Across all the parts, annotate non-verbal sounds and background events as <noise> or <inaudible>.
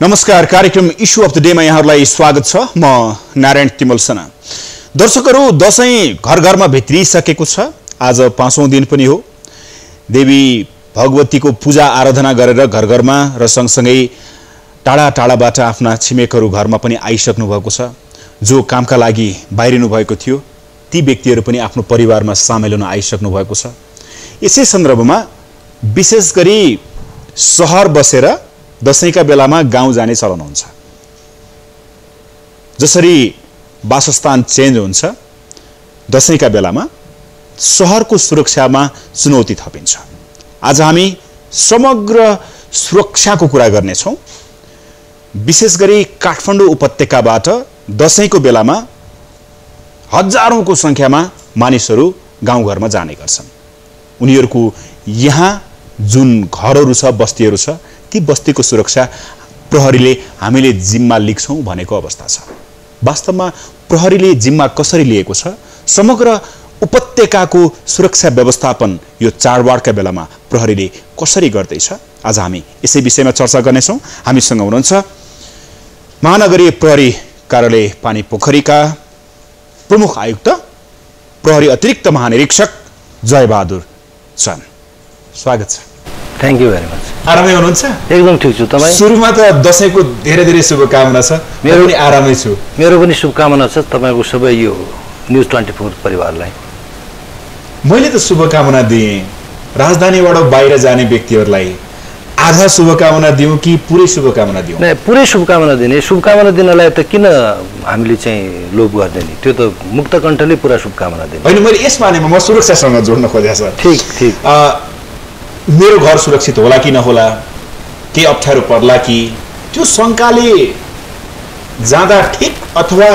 नमस्कार कार्यक्रम issue of the डेमा यहाँहरूलाई स्वागत छ। म नारायण तिमल सना। दर्शकहरू दसैँ घर घरमा भित्रिसकेको छ। आज पाँचौँ दिन पनि हो। देवी भगवतीको पूजा आराधना गरेर घर घरमा र सँगसँगै टाढा टाढाबाट आफ्ना छिमेकहरू घरमा पनि आइसक्नु भएको छ। जो कामका लागि बाहिरिनु भएको थियो ती व्यक्तिहरू पनि आफ्नो परिवारमा सामेल हुन आइसक्नु भएको छ। यसै सन्दर्भमा विशेष गरी सहर बसेर दसैँका बेलामा गाउँ जाने चलन हुन्छ। जसरी वासस्थान चेन्ज हुन्छ दसैँका बेलामा सहरको सुरक्षामा चुनौती थपिन्छ। आज हामी समग्र सुरक्षाको कुरा गर्नेछौँ। विशेष गरी काठमाडौँ उपत्यकाबाट दसैँको बेलामा हजारौँको सङ्ख्यामा मानिसहरू गाउँघरमा जाने गर्छन्। उनीहरूको यहाँ जुन घरहरू छ बस्तीहरू छ ती बस्तीको सुरक्षा प्रहरीले हामीले जिम्मा लिन्छौँ भनेको अवस्था छ। वास्तवमा प्रहरीले जिम्मा कसरी लिएको छ? समग्र उपत्यकाको सुरक्षा व्यवस्थापन यो चाडबाडका बेलामा प्रहरीले कसरी गर्दैछ? आज हामी यसै विषयमा चर्चा गर्नेछौँ। हामीसँग हुनुहुन्छ महानगरीय प्रहरी कार्यालय पानी पोखरीका प्रमुख आयुक्त प्रहरी अतिरिक्त महानिरीक्षक जयबहादुर चन्द स्वागत छ। थ्याङ्क यू भेरी मच आरामै हुनुहुन्छ? एकदम ठिक छु तपाईँ? सुरुमा त दसैँको धेरै धेरै शुभकामना छ। मेरो पनि आरामै छु। मेरो पनि शुभकामना छ तपाईँको सबै यो न्युज ट्वेन्टी फोर परिवारलाई। मैले त शुभकामना दिएँ। राजधानीबाट बाहिर जाने व्यक्तिहरूलाई आधा शुभकामना दिउँ कि पुरै शुभकामना दिउँ? पुरै शुभकामना दिने। शुभकामना दिनलाई त किन हामीले चाहिँ लोभ गर्ने नि? त्यो त मुक्त कण्ठले पुरा शुभकामना दिने। होइन मैले यस मानेमा म सुरक्षासँग जोड्न खोजेको छ ठिक ठिक। मेरो घर सुरक्षित होला कि नहोला? केही अप्ठ्यारो पर्ला कि? त्यो शङ्काले जाँदा ठिक अथवा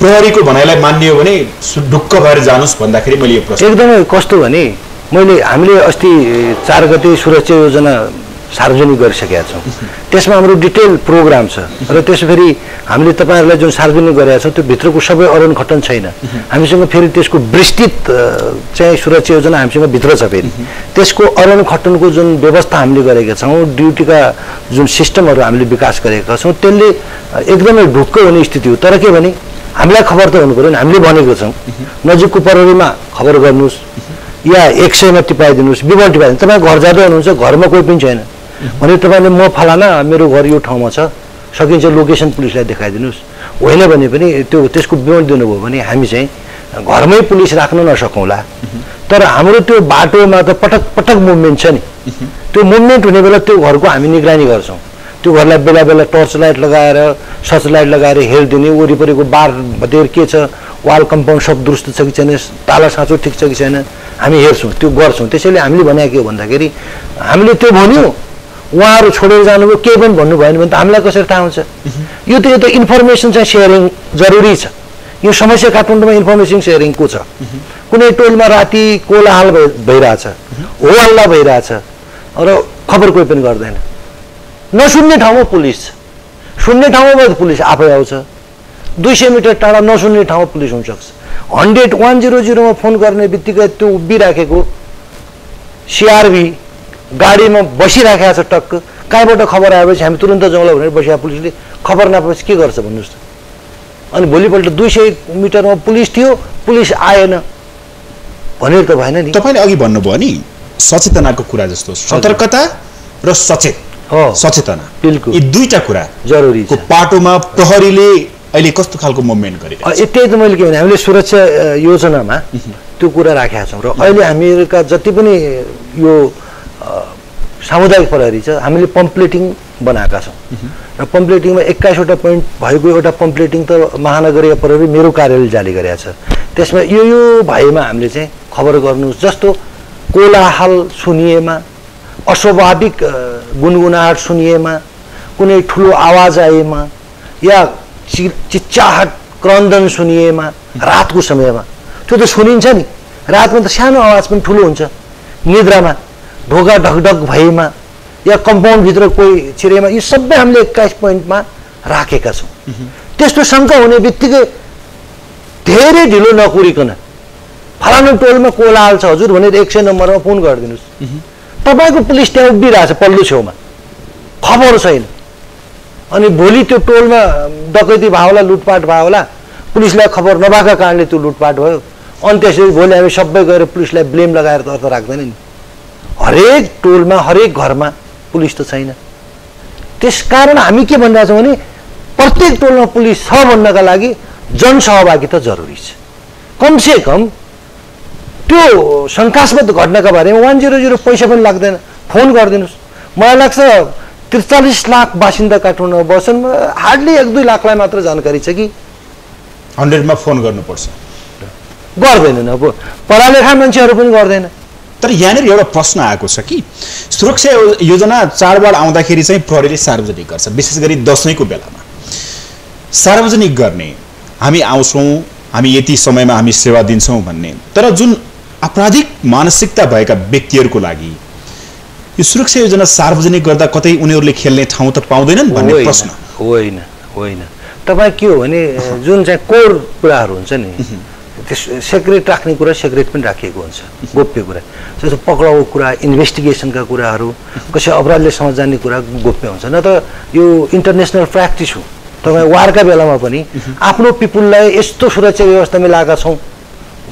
प्रहरीको भनाइलाई मान्ने हो भने ढुक्क भएर जानुहोस् भन्दाखेरि मैले यो प्रश्न एकदमै कस्तो भने मैले हामीले अस्ति चार गते सुरक्षा योजना सार्वजनिक गरिसकेका छौँ। त्यसमा हाम्रो डिटेल प्रोग्राम छ र त्यसो फेरि हामीले तपाईँहरूलाई जुन सार्वजनिक गरेका छौँ त्यो भित्रको सबै अरुण खटन छैन। हामीसँग फेरि त्यसको विस्तृत चाहिँ सुरक्षा योजना हामीसँग भित्र छ फेरि। त्यसको अरुण खटनको जुन व्यवस्था हामीले गरेका छौँ ड्युटीका जुन सिस्टमहरू हामीले विकास गरेका छौँ त्यसले एकदमै ढुक्क हुने स्थिति हो। तर के भने हामीलाई खबर त हुनु पऱ्यो नि। हामीले भनेको छौँ नजिकको प्रहरीमा खबर गर्नुहोस् या एक सयमा टिपाइदिनुहोस् विवरण टिपाइदिनु तपाईँ घर जाँदै हुनुहुन्छ घरमा कोही पनि छैन। भने तपाईँले म फलाना मेरो घर यो ठाउँमा छ। सकिन्छ लोकेसन पुलिसलाई देखाइदिनुहोस्। होइन भने पनि त्यो त्यसको विवरण दिनुभयो भने हामी चाहिँ घरमै पुलिस राख्न नसकौँला। तर हाम्रो त्यो बाटोमा त पटक पटक मुभमेन्ट छ नि। त्यो मुभमेन्ट हुने बेला त्यो घरको हामी निगरानी गर्छौँ। त्यो घरलाई बेला बेला टर्च लाइट लगाएर सर्च लाइट लगाएर हेरिदिने वरिपरिको बार भतेर के छ वाल कम्पाउन्ड सब दुरुस्त छ कि छैन ताला साँचो ठिक छ कि छैन हामी हेर्छौँ त्यो गर्छौँ। त्यसैले हामीले भनेको के हो भन्दाखेरि हामीले त्यो भन्यौँ उहाँहरू छोडेर जानुभयो केही पनि भन्नु भएन भने त हामीलाई कसरी थाहा हुन्छ? यो त यो त इन्फर्मेसन चाहिँ सेयरिङ जरुरी छ। यो समस्या काठमाडौँमा इन्फर्मेसन सेयरिङको छ? कुनै टोलमा राति कोलाहाल भइ भइरहेछ हो हल्ला भइरहेछ र खबर कोही पनि गर्दैन। नसुन्ने ठाउँमा पुलिस छ। सुन्ने ठाउँमा पुलिस आफै आउँछ। दुई सय मिटर टाढा नसुन्ने ठाउँमा पुलिस हुनसक्छ हन्ड्रेड वान जिरो जिरोमा फोन गर्ने बित्तिकै त्यो उभिराखेको सिआरबी गाडीमा बसिराखेको छ टक्क। कहीँबाट खबर आएपछि हामी तुरन्त जाउँला भनेर बसिया पुलिसले खबर नपाएपछि के गर्छ भन्नुहोस् त? अनि भोलिपल्ट दुई सय मिटरमा पुलिस थियो पुलिस आएन। भनेर त भएन नि। तपाईँले अघि भन्नुभयो नि सचेतनाको कुरा जस्तो। सतर्कता र सचेत। हो। सचेतना। बिल्कुल। यी दुईटा कुरा जरुरी को पाटोमा प्रहरीले अहिले कस्तो खालको मुभमेन्ट गरिरहेको यति त मैले के भने हामीले सुरक्षा योजनामा त्यो कुरा राखेका छौँ। र अहिले हामीहरूका जति पनि यो सामुदायिक प्रहरी छ हामीले पम्प्लेटिङ बनाएका छौँ। र पम्प्लेटिङमा एक्काइसवटा पोइन्ट भएको एउटा पम्प्लेटिङ त महानगरीय प्रहरी मेरो कार्यालय जारी गरेका छ। त्यसमा यो यो भएमा हामीले चाहिँ खबर गर्नुहोस् जस्तो कोलाहल सुनिएमा अस्वाभाविक गुनगुनाहट सुनिएमा कुनै ठुलो आवाज आएमा या चि चिच्चाहट क्रन्दन सुनिएमा रातको समयमा। त्यो त सुनिन्छ नि। रातमा त सानो आवाज पनि ठुलो हुन्छ। निद्रामा ढोका ढकढक भएमा या कम्पाउन्डभित्र कोही छिरेमा यी सबै हामीले एक्काइस पोइन्टमा राखेका छौँ। त्यस्तो शङ्का हुने बित्तिकै धेरै ढिलो नकुरिकन फलानु टोलमा कोलाहाल छ हजुर भनेर एक सय नम्बरमा फोन गरिदिनुहोस्। तपाईँको पुलिस त्यहाँ उभिरहेछ पल्लो छेउमा। खबर छैन। अनि भोलि त्यो टोलमा डकैती भयो होला लुटपाट भयो होला पुलिसलाई खबर नभएको कारणले त्यो लुटपाट भयो। अनि त्यसरी भोलि हामी सबै गएर पुलिसलाई ब्लेम लगाएर त अर्थ राख्दैन नि। हरेक टोलमा हरेक घरमा पुलिस त छैन। त्यस कारण हामी के भनिरहेछौँ भने प्रत्येक टोलमा पुलिस छ भन्नका लागि जनसहभागिता जरुरी छ। कमसे कम त्यो शङ्कास्पद घटनाका बारेमा वान जिरो जिरो पैसा पनि लाग्दैन। फोन गरिदिनुहोस्। मलाई लाग्छ त्रिचालिस लाख बासिन्दा काठमाडौँमा बस्छन्। हार्डली एक दुई लाखलाई मात्र जानकारी छ कि? हन्ड्रेडमा फोन गर्नुपर्छ। गर्दैनन् अब। पढालेखा मान्छेहरू पनि गर्दैन तर यहाँनिर एउटा प्रश्न आएको छ कि सुरक्षा योजना चाडबाड आउँदाखेरि चाहिँ प्रहरीले सार्वजनिक गर्छ विशेष गरी दसैँको बेलामा। सार्वजनिक गर्ने हामी आउँछौँ हामी यति समयमा हामी सेवा दिन्छौँ भन्ने। तर जुन आपराधिक मानसिकता भएका व्यक्तिहरूको लागि यो सुरक्षा योजना सार्वजनिक गर्दा कतै उनीहरूले खेल्ने ठाउँ त पाउँदैनन् भन्ने प्रश्न। होइन होइन। तपाईँ के हो भने जुन चाहिँ कोर कुराहरू हुन्छ नि त्यस सेक्रेट राख्ने कुरा सेक्रेट पनि राखिएको हुन्छ गोप्य कुरा। जस्तो पक्राउ कुरा इन्भेस्टिगेसनका कुराहरू कसै अपराधले जाने कुरा गोप्य हुन्छ। न त यो इन्टरनेसनल प्र्याक्टिस हो। तपाईँ वारका बेलामा पनि आफ्नो पिपुललाई यस्तो सुरक्षा व्यवस्था मिलाएका छौँ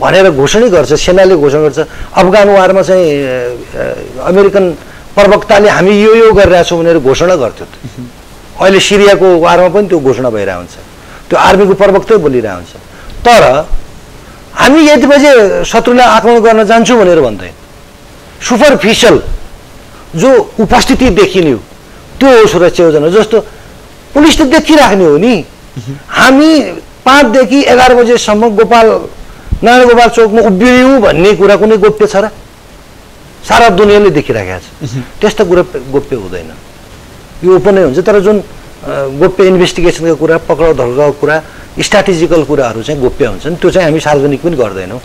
भनेर घोषणै गर्छ सेनाले घोषणा गर्छ। अफगान वारमा चाहिँ अमेरिकन प्रवक्ताले हामी यो यो गरिरहेछौँ भनेर घोषणा गर्थ्यो। अहिले सिरियाको वारमा पनि त्यो घोषणा भइरहेको हुन्छ त्यो आर्मीको प्रवक्तै बोलिरहेको हुन्छ तर हामी यति बजे शत्रुलाई आक्रमण गर्न जान्छौँ भनेर भन्दैन सुपरफिसियल जो उपस्थिति देखिने हो त्यो हो सुरक्षा योजना। जस्तो पुलिस त देखिराख्ने हो नि। हामी पाँचदेखि एघार बजेसम्म गोपाल नारायण गोपाल चौकमा उभियौँ भन्ने कुरा कुनै गोप्य छ र? सारा दुनियाँले देखिराखेको छ। त्यस्ता कुरा गोप्य हुँदैन। यो ओपनै हुन्छ तर जुन गोप्य इन्भेस्टिगेसनको कुरा पक्राउ धक्राउ कुरा स्ट्राटेजिकल कुराहरू चाहिँ गोप्य हुन्छन्। त्यो चाहिँ हामी सार्वजनिक पनि गर्दैनौँ।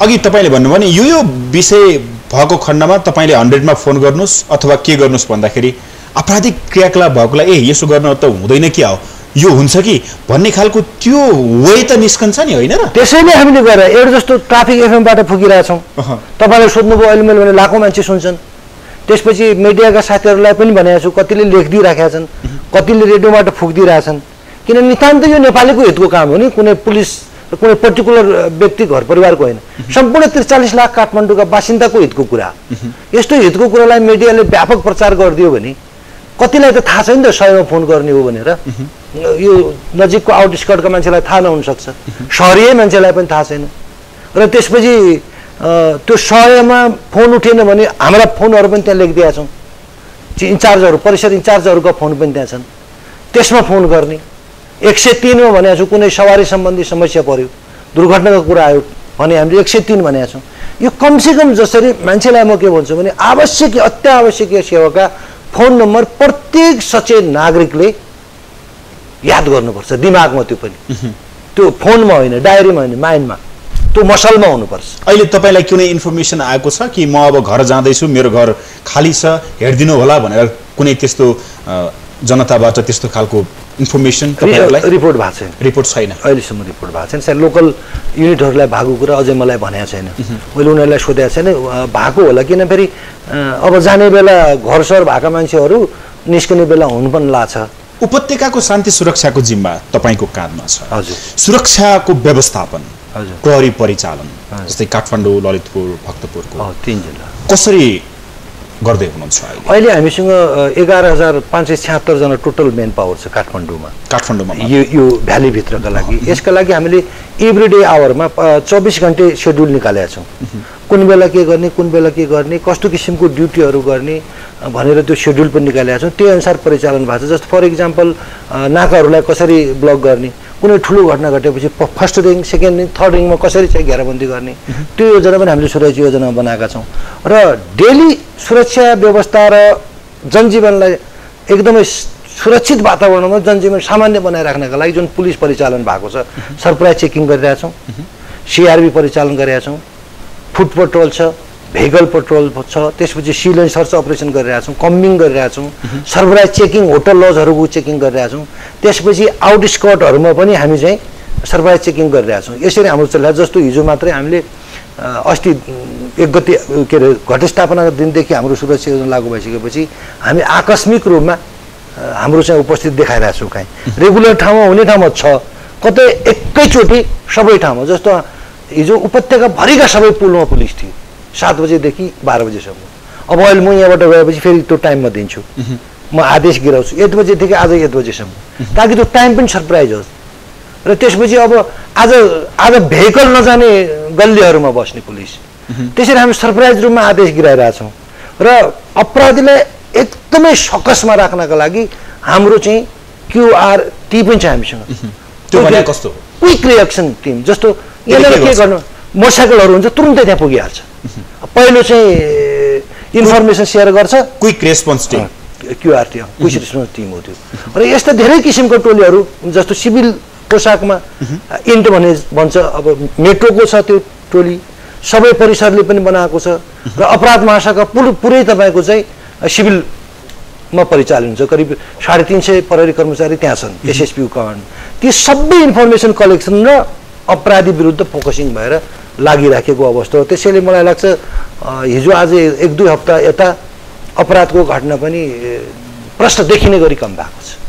अघि तपाईँले भन्नुभयो नि यो यो विषय भएको खण्डमा तपाईँले हन्ड्रेडमा फोन गर्नुहोस् अथवा के गर्नुहोस् भन्दाखेरि आपराधिक क्रियाकलाप भएकोलाई ए यसो गर्न त हुँदैन क्या हो। यो हुन्छ कि? भन्ने खालको त्यो वे त निस्कन्छ नि होइन र? त्यसैले हामीले गएर एउटा जस्तो ट्राफिक एफएमबाट फुकिरहेछौँ। तपाईँले सोध्नुभयो अहिले मैले भने लाखौँ मान्छे सुन्छन्। त्यसपछि मिडियाका साथीहरूलाई पनि भनेको छु कतिले लेखिदिइराखेका छन् कतिले रेडियोबाट फुकिदिइरहेछन् किन नितान्त यो नेपालीको हितको काम हो नि कुनै पुलिस कुनै पर्टिकुलर व्यक्ति घर परिवारको होइन। सम्पूर्ण त्रिचालिस लाख काठमाडौँका बासिन्दाको हितको कुरा। यस्तो हितको कुरालाई मिडियाले व्यापक प्रचार गरिदियो भने कतिलाई त थाहा छैन त सयमा फोन गर्ने हो भनेर। यो नजिकको आउटस्कर्टका मान्छेलाई थाहा नहुनसक्छ। सहरीय मान्छेलाई पनि थाहा छैन। र त्यसपछि त्यो सयमा फोन उठेन भने हाम्रा फोनहरू पनि त्यहाँ लेखिदिएका छौँ इन्चार्जहरू परिषद इन्चार्जहरूका फोन पनि त्यहाँ छन्। त्यसमा फोन गर्ने। एक सय तिनमा भनेको छु कुनै सवारी सम्बन्धी समस्या पऱ्यो दुर्घटनाको कुरा आयो भने हामीले एक सय तिन भनेका छौँ। यो कमसेकम जसरी मान्छेलाई म के भन्छु भने आवश्यक अत्यावश्यकीय सेवाका फोन नम्बर प्रत्येक सचेत नागरिकले याद गर्नुपर्छ दिमागमा त्यो पनि। त्यो फोनमा होइन डायरीमा होइन माइन्डमा। त्यो मसलमा हुनुपर्छ। अहिले तपाईँलाई कुनै इन्फर्मेसन आएको छ कि म अब घर जाँदैछु मेरो घर खाली छ हेरिदिनु होला भनेर कुनै त्यस्तो जनताबाट त्यस्तो खालको इन्फर्मेसन तपाईँहरूलाई रिपोर्ट भएको छैन। रिपोर्ट छैन। अहिलेसम्म रिपोर्ट भएको छैन। सायद लोकल युनिटहरूलाई भएको कुरा अझै मलाई भनेको छैन। मैले उनीहरूलाई सोधेको छैन। भएको होला किन फेरि अब जाने बेला घर सर भएका मान्छेहरू निस्कने बेला हुनु पनि लाग्छ उपत्यकाको शान्ति सुरक्षाको जिम्मा तपाईँको काँधमा छ। हजुर। सुरक्षाको व्यवस्थापन हजुर। प्रहरी परिचालन जस्तै काठमाडौँ ललितपुर भक्तपुरको तिन जिल्ला कसरी गर्दै हुनुहुन्छ अहिले? हामीसँग एघार हजार पाँच सय छ्यात्तरजना टोटल मेन पावर छ काठमाडौँमा। काठमाडौँमा? यो यो भ्यालीभित्रका लागि। यसका लागि हामीले एभ्री डे आवरमा चौबिस घन्टे सेड्युल निकालेका छौँ। कुन बेला के गर्ने कुन बेला के गर्ने कस्तो किसिमको ड्युटीहरू गर्ने भनेर त्यो सेड्युल पनि निकालेका छौँ। त्यही अनुसार परिचालन भएको छ। जस्तो फर इक्जाम्पल नाकाहरूलाई कसरी ब्लक गर्ने कुनै ठुलो घटना घटेपछि first ring second ring third रिङमा कसरी चाहिँ घेराबन्दी गर्ने? त्यो योजना पनि हामीले सुरक्षा योजना बनाएका छौँ। र डेली सुरक्षा व्यवस्था र जनजीवनलाई एकदमै सुरक्षित वातावरणमा जनजीवन सामान्य बनाइराख्नका लागि जुन पुलिस परिचालन भएको छ सरप्राइज चेकिङ गरिरहेछौँ सिआरबी परिचालन गरेका छौँ फुड पेट्रोल छ भेहिकल पेट्रोल छ त्यसपछि सिल एन्ड सर्च अपरेसन गरिरहेछौँ कम्बिङ गरिरहेछौँ सरप्राइज चेकिङ होटल लजहरूको चेकिङ गरिरहेछौँ त्यसपछि आउटस्कटहरूमा पनि हामी चाहिँ सरप्राइज चेकिङ गरिरहेछौँ। यसरी हाम्रो चलिरहेको जस्तो हिजो मात्रै हामीले अस्ति एक गति के अरे घटस्थापनाको दिनदेखि हाम्रो सुरक्षा योजना लागू भइसकेपछि हामी आकस्मिक रूपमा हाम्रो चाहिँ उपस्थित देखाइरहेको छौँ काहीँ। रेगुलर ठाउँमा हुने ठाउँमा छ कतै एकैचोटि सबै ठाउँमा जस्तो हिजो उपत्यकाभरिका सबै पुलमा पुलिस थियो। सात बजेदेखि बाह्र बजीसम्म। अब अहिले म यहाँबाट गएपछि फेरि त्यो टाइममा दिन्छु। म आदेश गिराउँछु। यति बजीदेखि आज यति बजीसम्म। ताकि त्यो टाइम पनि सरप्राइज होस्। र त्यसपछि अब आज आज भेहिकल नजाने गल्लीहरूमा बस्ने पुलिस। त्यसरी हामी सरप्राइज रूपमा आदेश गिराइरहेछौँ। र अपराधीलाई एकदमै सकसमा राख्नका लागि हाम्रो चाहिँ क्युआर टी पनि छ हामीसँग? Quick reaction team. जस्तो यहाँनिर के? गर्नु? मोटरसाइकलहरू हुन्छ तुरुन्तै त्यहाँ पुगिहाल्छ। पहिलो चाहिँ इन्फर्मेसन सेयर गर्छ। क्विक रेस्पोन्स टिम क्युआर थियो क्विक रिस्पोन्स टिम हो त्यो। र यस्ता धेरै किसिमको टोलीहरू जस्तो सिभिल पोसाकमा इन्ट भने भन्छ अब मेट्रोको छ त्यो टोली सबै परिसरले पनि बनाएको छ। र अपराध महाशाखा पुरै पुरै तपाईँको चाहिँ सिभिलमा परिचालन हुन्छ। करिब साढे तिन सय प्रहरी कर्मचारी त्यहाँ छन् एसएसपी कमान्ड ती सबै इन्फर्मेसन कलेक्सन र अपराधी विरुद्ध फोकसिङ भएर लागिराखेको अवस्था हो। त्यसैले मलाई लाग्छ हिजो आज एक दुई हप्ता यता अपराधको घटना पनि प्रश्न देखिने गरी कम भएको छ।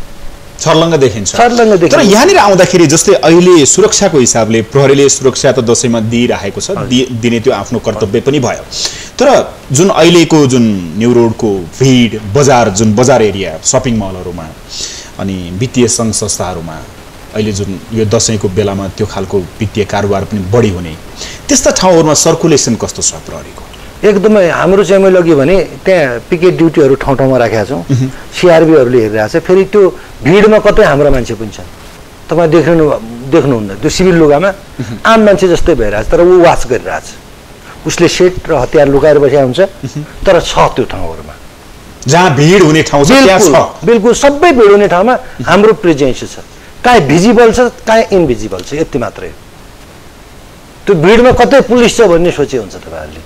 छर्लङ्ग देखिन्छ। छर्लङ्ग तर देखिन्छ। यहाँनिर आउँदाखेरि जस्तै अहिले सुरक्षाको हिसाबले प्रहरीले सुरक्षा त दसैँमा दिइरहेको छ दिने त्यो आफ्नो कर्तव्य पनि भयो। तर जुन अहिलेको जुन न्यु रोडको भिड बजार जुन बजार एरिया सपिङ मलहरूमा अनि वित्तीय सङ्घ संस्थाहरूमा अहिले जुन यो दसैँको बेलामा त्यो खालको वित्तीय कारोबार पनि बढी हुने त्यस्ता ठाउँहरूमा सर्कुलेसन कस्तो छ प्रहरीको? एकदमै हाम्रो चाहिँ मैले अघि भने त्यहाँ पिकेट ड्युटीहरू ठाउँ ठाउँमा राखेका छौँ। सिआरबीहरूले हेरिरहेको छ। फेरि त्यो भिडमा कतै हाम्रो मान्छे पनि छन्। तपाईँ देख्नु देख्नुहुन्न। त्यो सिभिल लुगामा आम मान्छे जस्तै भइरहेछ तर ऊ वाच गरिरहेछ उसले सेट र हतियार लुकाएर बसेको हुन्छ तर छ त्यो ठाउँहरूमा। जहाँ भिड हुने ठाउँ छ बिल्कुल सबै भिड हुने ठाउँमा हाम्रो प्रेजेन्स छ। काहीँ भिजिबल छ काहीँ इन्भिजिबल छ यति मात्रै त्यो भिडमा कतै पुलिस छ भन्ने सोचे हुन्छ तपाईँहरूले।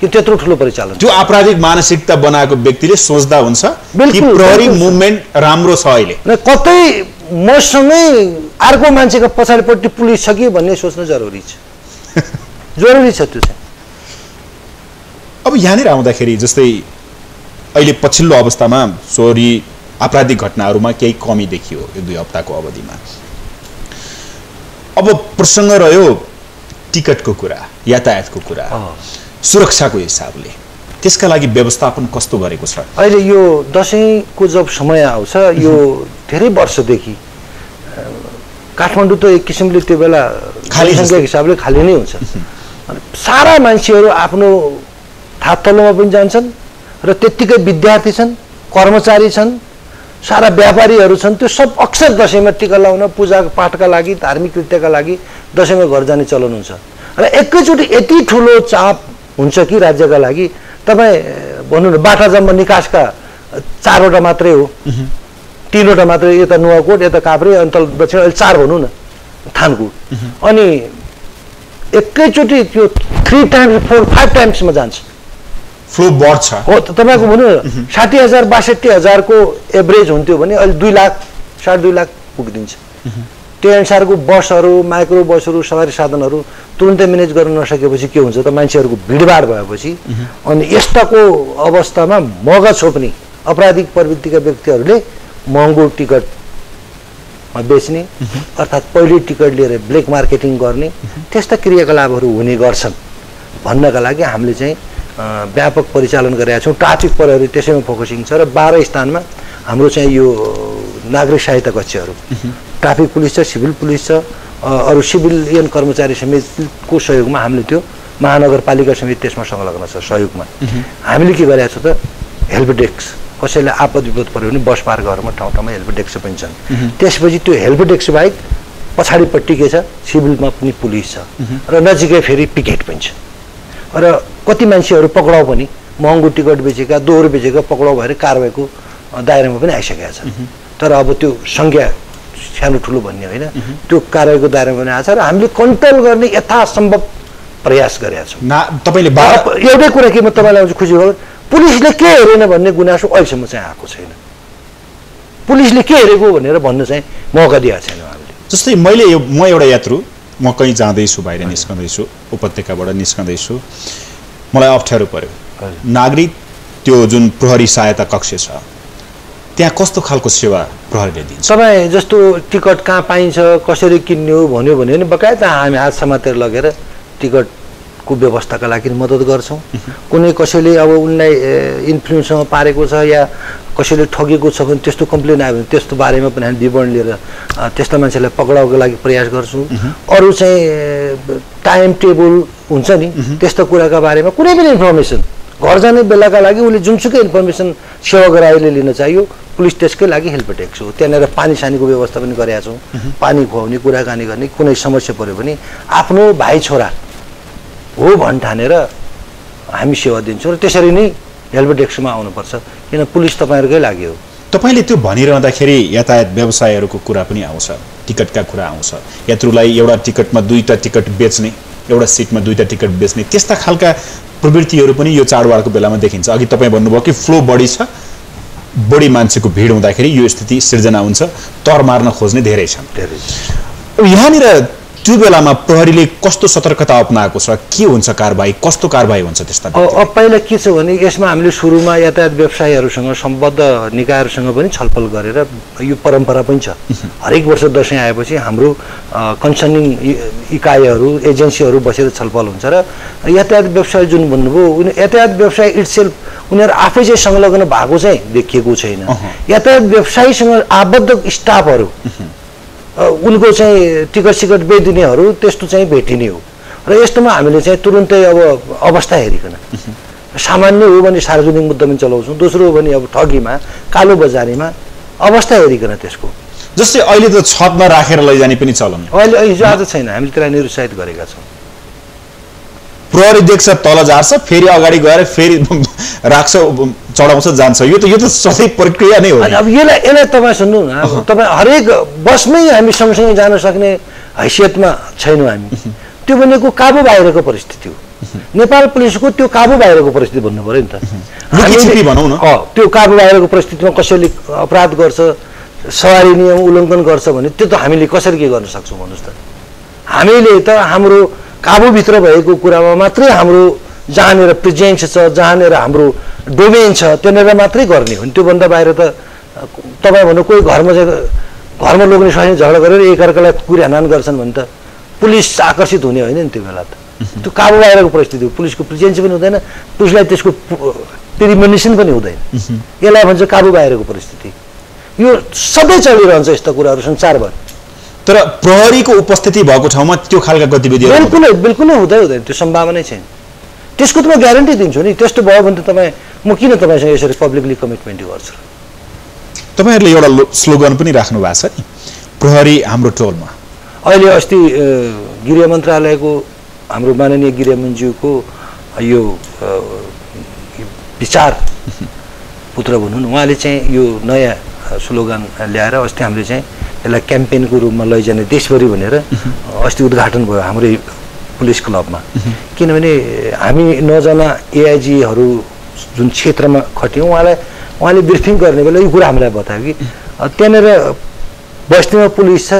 कि त्यत्रो ठुलो परिचालन। त्यो आपराधिक मानसिकता बनाएको व्यक्तिले सोच्दा हुन्छ प्रहरी। मुभमेन्ट राम्रो छ अहिले। कतै मसँगै अर्को मान्छेको पछाडिपट्टि पुलिस छ कि भन्ने सोच्न जरुरी छ। <laughs> जरुरी छ त्यो चाहिँ। अब यहाँनिर आउँदाखेरि जस्तै अहिले पछिल्लो अवस्थामा चोरी आपराधिक घटनाहरूमा केही कमी देखियो एक दुई हप्ताको अवधिमा। अब प्रसङ्ग रह्यो टिकटको कुरा यातायातको कुरा सुरक्षाको हिसाबले। त्यसका लागि व्यवस्थापन कस्तो गरेको छ? अहिले यो दसैँको जब समय आउँछ यो धेरै वर्षदेखि काठमाडौँ त एक किसिमले त्यो बेला खाली। हिसाबले खाली नै हुन्छ। <laughs> सारा मान्छेहरू आफ्नो हात तल्लोमा पनि जान्छन् र त्यत्तिकै विद्यार्थी छन् कर्मचारी छन् सारा व्यापारीहरू छन् त्यो सब अक्सर दसैँमा टिका लाउन पूजा पाठका लागि धार्मिक कृत्यका लागि दसैँमा घर जाने चलन हुन्छ। र एकैचोटि यति ठुलो चाप हुन्छ कि राज्यका लागि तपाईँ अ, भनौँ न बाटा जम्मा निकासका चारवटा मात्रै हो। तिनवटा मात्रै यता नुवाकोट यता काभ्रे अन्त दक्षिण अहिले चार भनौँ न थानकोट। अनि एकैचोटि त्यो थ्री टाइम्स फोर फाइभ टाइम्समा जान्छ। फ्लो बढ्छ। हो तपाईँको भनौँ साठी हजार बासठी हजारको एभरेज हुन्थ्यो भने अहिले दुई लाख साढे दुई लाख पुगिदिन्छ। त्यो अनुसारको बसहरू माइक्रो बसहरू सवारी साधनहरू तुरुन्तै म्यानेज गर्न नसकेपछि के हुन्छ त मान्छेहरूको भिडभाड भएपछि अनि यस्ताको अवस्थामा मगा छोप्ने अपराधिक प्रवृत्तिका व्यक्तिहरूले महँगो टिकटमा बेच्ने अर्थात् पहिले टिकट लिएर ब्ल्याक मार्केटिङ गर्ने त्यस्ता क्रियाकलापहरू हुने गर्छन्। भन्नका लागि हामीले चाहिँ व्यापक परिचालन गरेका छौँ। ट्राफिक प्रहरी त्यसैमा फोकसिङ छ र बाह्र स्थानमा हाम्रो चाहिँ यो नागरिक सहायता कक्षहरू। ट्राफिक पुलिस छ सिभिल पुलिस छ अरू सिभिलियन कर्मचारी समेतको सहयोगमा हामीले त्यो महानगरपालिका समेत त्यसमा संलग्न छ सहयोगमा। हामीले के गरेका छौँ त? Help desk. कसैलाई आपद विपद पऱ्यो भने बस पार्कहरूमा ठाउँ ठाउँमा हेल्प डेस्क पनि छन्। त्यसपछि त्यो हेल्प डेस्क बाहेक पछाडिपट्टि के छ? सिभिलमा पनि पुलिस छ। र नजिकै फेरि पिकेट पनि छ। र कति मान्छेहरू पक्राउ पनि महँगो टिकट बेचेका दोहोरो बेचेका पक्राउ भएर कारवाहीको दायरामा पनि आइसकेका छन्। तर अब त्यो संज्ञा सानो ठुलो भन्ने होइन। त्यो कारवाहीको दायरामा पनि आएको छ र हामीले कन्ट्रोल गर्ने यथासम्भव प्रयास गरेका छौँ। तपाईँले एउटै कुरा के म तपाईँलाई आउँछु खुसी भयो पुलिसले के हेरेन भन्ने गुनासो अहिलेसम्म चाहिँ आएको छैन। पुलिसले के हेरेको भनेर भन्नु चाहिँ मौका दिएको छैन हामीले। जस्तै मैले यो म एउटा यात्रु म कहीँ जाँदैछु बाहिर निस्कँदैछु उपत्यकाबाट निस्कँदैछु। मलाई अप्ठ्यारो पर्यो। नागरिक त्यो जुन प्रहरी सहायता कक्ष छ त्यहाँ कस्तो खालको सेवा प्रहरीले दिन्छ? तपाईँ जस्तो टिकट कहाँ पाइन्छ कसरी किन्ने हो भन्यो भने बकायदा हामी हात समातेर लगेर टिकटको व्यवस्थाका लागि मद्दत गर्छौँ। कुनै कसैले अब उनलाई इन्फ्लुएन्ससँग पारेको छ या कसैले ठगेको छ भने त्यस्तो कम्प्लेन आयो भने त्यस्तो बारेमा पनि हामी विवरण लिएर त्यस्ता मान्छेलाई पक्राउको लागि प्रयास गर्छौँ। अरू चाहिँ टाइम टेबल हुन्छ नि त्यस्तो कुराका बारेमा कुनै पनि इन्फर्मेसन घर जाने बेलाका लागि उसले जुनसुकै इन्फर्मेसन सेवाग्राहीले लिन चाहियो पुलिस त्यसकै लागि हेल्प टेक्स हो त्यहाँनिर पानी सानीको व्यवस्था पनि गरेका छौँ। पानी खुवाउने कुराकानी गर्ने कुनै समस्या पऱ्यो भने आफ्नो भाइ छोरा हो भन् ठानेर हामी सेवा दिन्छौँ र त्यसरी नै हेल्प डेस्कमा आउनुपर्छ। किन पुलिस तपाईँहरूकै लागि हो। तपाईँले त्यो भनिरहँदाखेरि यातायात व्यवसायहरूको कुरा पनि आउँछ। टिकटका कुरा आउँछ। यात्रुलाई एउटा टिकटमा दुईवटा टिकट बेच्ने एउटा सिटमा दुईवटा टिकट बेच्ने त्यस्ता खालका प्रवृत्तिहरू पनि यो चाडबाडको बेलामा देखिन्छ। अघि तपाईँ भन्नुभयो कि फ्लो बढी छ। बढी मान्छेको भिड हुँदाखेरि यो स्थिति सिर्जना हुन्छ। तर मार्न खोज्ने धेरै छन्। अब यहाँनिर त्यो बेलामा प्रहरीले कस्तो सतर्कता अप्नाएको छ? के हुन्छ कारबाही? कस्तो कारबाही हुन्छ त्यस्ता पहिला के छ भने यसमा हामीले सुरुमा यातायात व्यवसायीहरूसँग सम्बद्ध निकायहरूसँग पनि छलफल गरेर यो परम्परा पनि छ। <laughs> हरेक वर्ष दसैँ आएपछि हाम्रो कन्सर्निङ इकाइहरू एजेन्सीहरू बसेर छलफल हुन्छ र यातायात व्यवसाय जुन भन्नुभयो उनी यातायात व्यवसाय इट्सेल्फ उनीहरू आफै चाहिँ संलग्न भएको चाहिँ देखिएको छैन। यातायात व्यवसायीसँग आबद्ध स्टाफहरू <laughs> उनको चाहिँ टिकट सिकट बेचिदिनेहरू त्यस्तो चाहिँ भेटिने हो। र यस्तोमा हामीले चाहिँ तुरुन्तै अब अवस्था हेरिकन <laughs> सामान्य हो भने सार्वजनिक मुद्दा पनि चलाउँछौँ दोस्रो हो भने अब ठगीमा कालो बजारीमा अवस्था हेरिकन त्यसको। जस्तै अहिले त छतमा राखेर लैजाने पनि चलन। अहिले हिजो आज छैन हामीले त्यसलाई निरुत्साहित गरेका छौँ। प्रहरी देख्छ तल झार्छ फेरि अगाडि गएर फेरि <laughs> राख्छ चढाउँछ जान्छ। यो त यो त सधैँ प्रक्रिया नै हो। अब यसलाई यसलाई तपाईँ सुन्नु न। तपाईँ हरेक बसमै हामी सँगसँगै जान सक्ने हैसियतमा छैनौँ हामी। त्यो भनेको काबु बाहिरको परिस्थिति हो। नेपाल पुलिसको त्यो काबु बाहिरको परिस्थिति भन्नु पऱ्यो नि त। भनौँ न। त्यो काबु बाहिरको परिस्थितिमा कसैले अपराध गर्छ सवारी नियम उल्लङ्घन गर्छ भने त्यो त हामीले कसरी के गर्न सक्छौँ भन्नुहोस् त। हामीले त हाम्रो काबुभित्र भएको कुरामा मात्रै हाम्रो जहाँनिर प्रेजेन्स छ जहाँनिर हाम्रो डोमेन छ त्यहाँनिर मात्रै गर्ने हो नि त्योभन्दा बाहिर त तपाईँ भन्नु कोही घरमा चाहिँ घरमा लोग्ने स्वास्नी झगडा गरेर एकअर्कालाई कुकुरी हनान गर्छन् भने त पुलिस आकर्षित हुने होइन नि त्यो बेला त। <laughs> त्यो काबु बाहिरको परिस्थिति हो। पुलिसको प्रेजेन्स पनि हुँदैन पुलिसलाई त्यसको पेरिमिनेसन पनि हुँदैन। <laughs> यसलाई भन्छ काबु बाहिरको परिस्थिति। यो सधैँ चलिरहन्छ यस्ता कुराहरू संसारभर। तर प्रहरीको उपस्थिति भएको ठाउँमा त्यो खालका गतिविधिहरू बिल्कुलै बिल्कुलै हुँदै हुँदैन त्यो सम्भावनै छैन। त्यसको त म ग्यारेन्टी दिन्छु नि त्यस्तो भयो भने त तपाईँ म किन तपाईँसँग यसरी पब्लिकली कमिटमेन्ट गर्छु? तपाईँहरूले एउटा स्लोगन पनि राख्नु भएको छ नि प्रहरी हाम्रो टोलमा। अहिले अस्ति गृह मन्त्रालयको हाम्रो माननीय गृहमन्त्रीज्यूको यो विचार <laughs> पुत्र भनौँ न उहाँले चाहिँ यो नयाँ स्लोगन ल्याएर अस्ति हामीले चाहिँ यसलाई क्याम्पेनको रूपमा लैजाने देशभरि भनेर अस्ति उद्घाटन भयो हाम्रै पुलिस क्लबमा। किनभने हामी नौजना एआइजीहरू जुन क्षेत्रमा खट्यौँ उहाँलाई उहाँले ब्रिफिङ गर्ने बेला यो कुरा हामीलाई बतायो कि त्यहाँनिर बस्तीमा पुलिस छ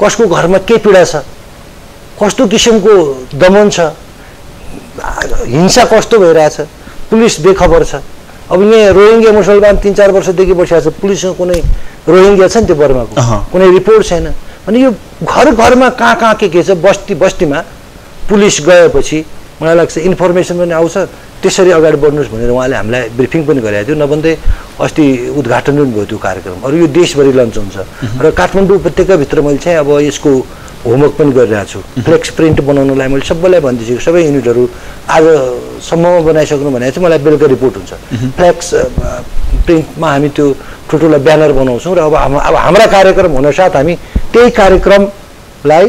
कसको घरमा के पीडा छ कस्तो किसिमको दमन छ हिंसा कस्तो भइरहेछ पुलिस बेखबर छ। अब यहाँ रोहिङ्गिया मुसलमान तिन चार वर्षदेखि बसिरहेको छ। पुलिससँग कुनै रोहिङ्गिया छ नि त्यो बर्माको। कुनै रिपोर्ट छैन। अनि यो घर घरमा कहाँ कहाँ के के छ? बस्ती बस्तीमा पुलिस गएपछि मलाई लाग्छ इन्फर्मेसन पनि आउँछ। त्यसरी अगाडि बढ्नुहोस् भनेर उहाँले हामीलाई ब्रिफिङ पनि गरेको थियो। नभन्दै अस्ति उद्घाटन पनि भयो त्यो कार्यक्रम अरू यो देशभरि लन्च हुन्छ। र काठमाडौँ उपत्यकाभित्र मैले चाहिँ अब यसको होमवर्क पनि गरिरहेको छु फ्लेक्स प्रिन्ट बनाउनलाई मैले सबैलाई भनिदिन्छु सबै युनिटहरू आजसम्ममा बनाइसक्नु भने चाहिँ मलाई बेलुका रिपोर्ट हुन्छ। फ्लेक्स प्रिन्टमा हामी त्यो ठुल्ठुलो ब्यानर बनाउँछौँ र अब अब हाम्रा कार्यक्रम हुनसाथ हामी त्यही कार्यक्रमलाई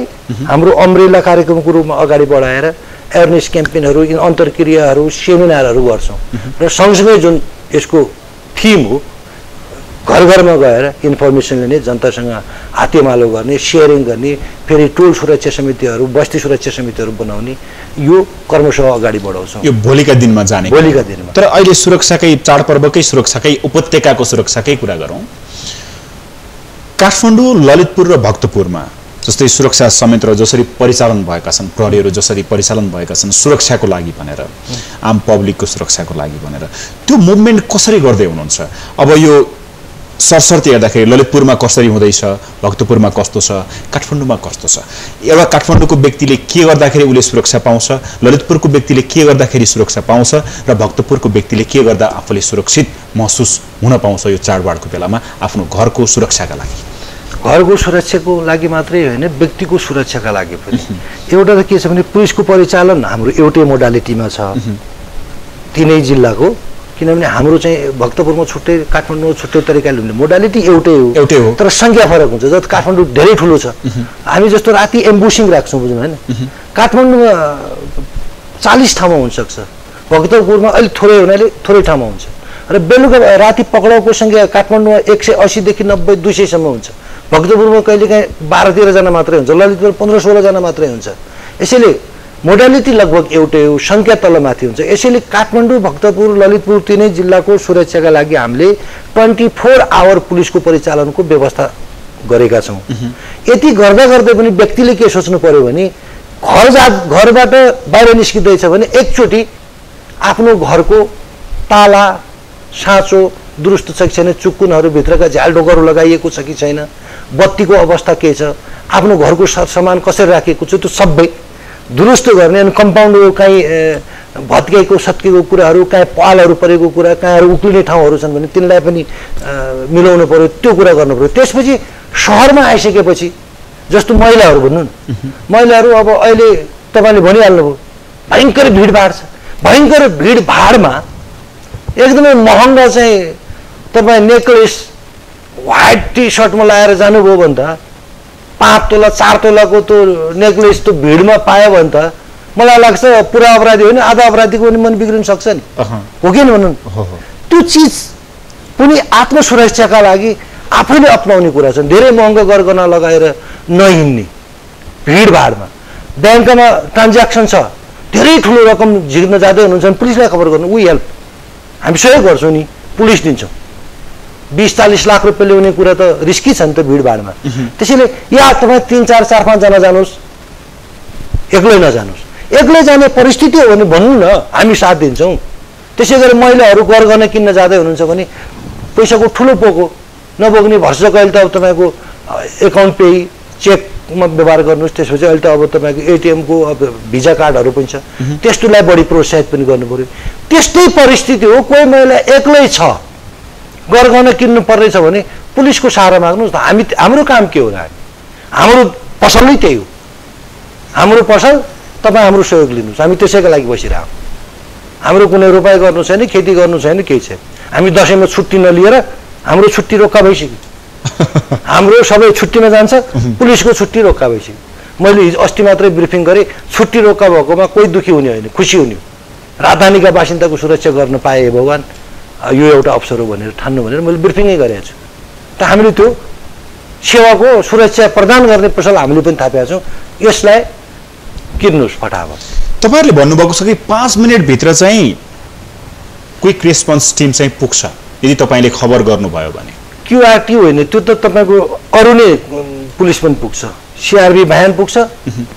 हाम्रो अम्ब्रेला कार्यक्रमको रूपमा अगाडि बढाएर एवेरनेस क्याम्पेनहरू अन्तर्क्रियाहरू सेमिनारहरू गर्छौँ। र सँगसँगै जुन यसको थिम हो घर घरमा गएर इन्फर्मेसन लिने जनतासँग हातेमालो गर्ने सेयरिङ गर्ने फेरि टोल सुरक्षा समितिहरू बस्ती सुरक्षा समितिहरू बनाउने यो क्रमशः अगाडि बढाउँछौँ। यो भोलिका दिनमा जाने। भोलिका दिनमा। तर अहिले सुरक्षाकै चाडपर्वकै सुरक्षाकै उपत्यकाको सुरक्षाकै कुरा गरौँ। काठमाडौँ ललितपुर र भक्तपुरमा जस्तै सुरक्षा संयन्त्र जसरी परिचालन भएका छन् प्रहरीहरू जसरी परिचालन भएका छन् सुरक्षाको लागि भनेर आम पब्लिकको सुरक्षाको लागि भनेर त्यो मुभमेन्ट कसरी गर्दै हुनुहुन्छ? अब यो सरसर्ती हेर्दाखेरि ललितपुरमा कसरी हुँदैछ भक्तपुरमा कस्तो छ काठमाडौँमा कस्तो छ? एउटा काठमाडौँको व्यक्तिले के गर्दाखेरि उसले सुरक्षा पाउँछ ललितपुरको व्यक्तिले के गर्दाखेरि सुरक्षा पाउँछ र भक्तपुरको व्यक्तिले के गर्दा आफूले सुरक्षित महसुस हुन पाउँछ यो चाडबाडको बेलामा आफ्नो घरको सुरक्षाका लागि? घरको सुरक्षाको लागि मात्रै होइन व्यक्तिको सुरक्षाका लागि पनि। एउटा त के छ भने पुलिसको परिचालन हाम्रो एउटै मोडालिटीमा छ। तिनै जिल्लाको किनभने हाम्रो चाहिँ भक्तपुरमा छुट्टै काठमाडौँमा छुट्टै तरिकाले हुने मोडालिटी एउटै हो। एउटै हो। तर सङ्ख्या फरक हुन्छ। जति काठमाडौँ धेरै ठुलो छ। हामी जस्तो राति एम्बुसिङ राख्छौँ बुझ्नु होइन। काठमाडौँमा चालिस ठाउँमा हुनसक्छ। भक्तपुरमा अलिक थोरै हुनाले थोरै ठाउँमा हुन्छ। र बेलुका राति पक्राउको सङ्ख्या काठमाडौँमा एक सय असीदेखि नब्बे दुई सयसम्म हुन्छ। भक्तपुरमा कहिलेकाहीँ बाह्र तेह्रजना मात्रै हुन्छ। ललितपुर पन्ध्र सोह्रजना मात्रै हुन्छ। यसैले मोडालिटी लगभग एउटै हो सङ्ख्या तलमाथि हुन्छ। यसैले काठमाडौँ भक्तपुर ललितपुर तिनै जिल्लाको सुरक्षाका लागि हामीले ट्वेन्टी फोर आवर पुलिसको परिचालनको व्यवस्था गरेका छौँ। यति गर्दा गर्दै पनि व्यक्तिले के सोच्नु पर्यो भने घर जा घरबाट बाहिर निस्किँदैछ भने एकचोटि आफ्नो घरको ताला साँचो दुरुस्त छ कि छैन चुक्कुनहरूभित्रका झ्यालढोकहरू लगाइएको छ कि छैन बत्तीको अवस्था के छ आफ्नो घरको सामान कसरी राखेको छ त्यो सबै दुरुस्त गर्ने अनि कम्पाउन्डको काहीँ भत्किएको सत्किएको कुराहरू काहीँ पालहरू परेको कुरा कहाँहरू उक्लिने ठाउँहरू छन् भने तिनलाई पनि मिलाउनु पऱ्यो त्यो कुरा गर्नु पऱ्यो त्यसपछि सहरमा आइसकेपछि जस्तो महिलाहरू भन्नु न महिलाहरू अब अहिले तपाईँले भनिहाल्नुभयो भयङ्कर भिडभाड छ। भयङ्कर भिडभाडमा एकदमै महँगो चाहिँ तपाईँ नेक्लेस व्हाइट टी सर्टमा लगाएर जानुभयो भने त पाँच तोला चार तोलाको त्यो नेक्लेस त्यो भिडमा पायो भने त मलाई लाग्छ पुरा अपराधी होइन आधा अपराधीको पनि मन बिग्रिन सक्छ नि। हो कि भन्नु त्यो चिज पनि आत्मसुरक्षाका लागि आफैले अप्नाउने कुरा छन्। धेरै महँगो गरगन लगाएर नहिँड्ने भिडभाडमा। ब्याङ्कमा ट्रान्ज्याक्सन छ। धेरै ठुलो रकम झिक्न जाँदै हुनुहुन्छ भने पुलिसलाई खबर गर्नु वी हेल्प। हामी सहयोग गर्छौँ नि पुलिस दिन्छौँ। बिस चालिस लाख रुपियाँ ल्याउने कुरा त रिस्की छ नि त भिडभाडमा। त्यसैले या तपाईँ तिन चार चार पाँचजना जानुहोस् एक्लै नजानुहोस्। एक्लै जाने परिस्थिति हो भने भन्नु न हामी साथ दिन्छौँ। त्यसै गरी महिलाहरू गरगहना किन्न जाँदै हुनुहुन्छ भने पैसाको ठुलो पोको नबोक्ने भर्सक अहिले त अब तपाईँको एकाउन्ट पे चेकमा व्यवहार गर्नुहोस्। त्यसपछि अहिले त अब तपाईँको एटिएमको अब भिजा कार्डहरू पनि छ। त्यस्तोलाई बढी प्रोत्साहित पनि गर्नु पऱ्यो त्यस्तै परिस्थिति हो कोही महिला एक्लै छ। गरगहना किन्नु पर्नेछ भने पुलिसको सहारा माग्नुहोस् न हामी हाम्रो काम के हो र हामी? हाम्रो पसल नै त्यही हो। हाम्रो पसल तपाईँ हाम्रो सहयोग लिनुहोस्। हामी त्यसैको लागि बसिरहँ। हाम्रो कुनै रोपाइ गर्नु छैन खेती गर्नु छैन केही छैन। हामी दसैँमा छुट्टी नलिएर हाम्रो छुट्टी रोक्का भइसक्यो। <laughs> हाम्रो सबै छुट्टीमा जान्छ पुलिसको छुट्टी रोक्का भइसक्यो। मैले हिजो अस्ति मात्रै ब्रिफिङ गरेँ छुट्टी रोक्का भएकोमा कोही दुःखी हुने होइन खुसी हुने राजधानीका बासिन्दाको सुरक्षा गर्न पाए भगवान्। यो एउटा अवसर हो भनेर ठान्नु भनेर मैले ब्रिफिङै गरेको छु। त हामीले त्यो सेवाको सुरक्षा प्रदान गर्ने पसल हामीले पनि थापेका छौँ। यसलाई किन्नुहोस् फटाफट। तपाईँहरूले भन्नुभएको छ कि पाँच मिनटभित्र चाहिँ क्विक रेस्पोन्स टिम चाहिँ पुग्छ यदि तपाईँले खबर गर्नुभयो भने। क्युआरटी होइन त्यो त तपाईँको अरू नै पुलिस पनि पुग्छ। सिआरबी भ्यान पुग्छ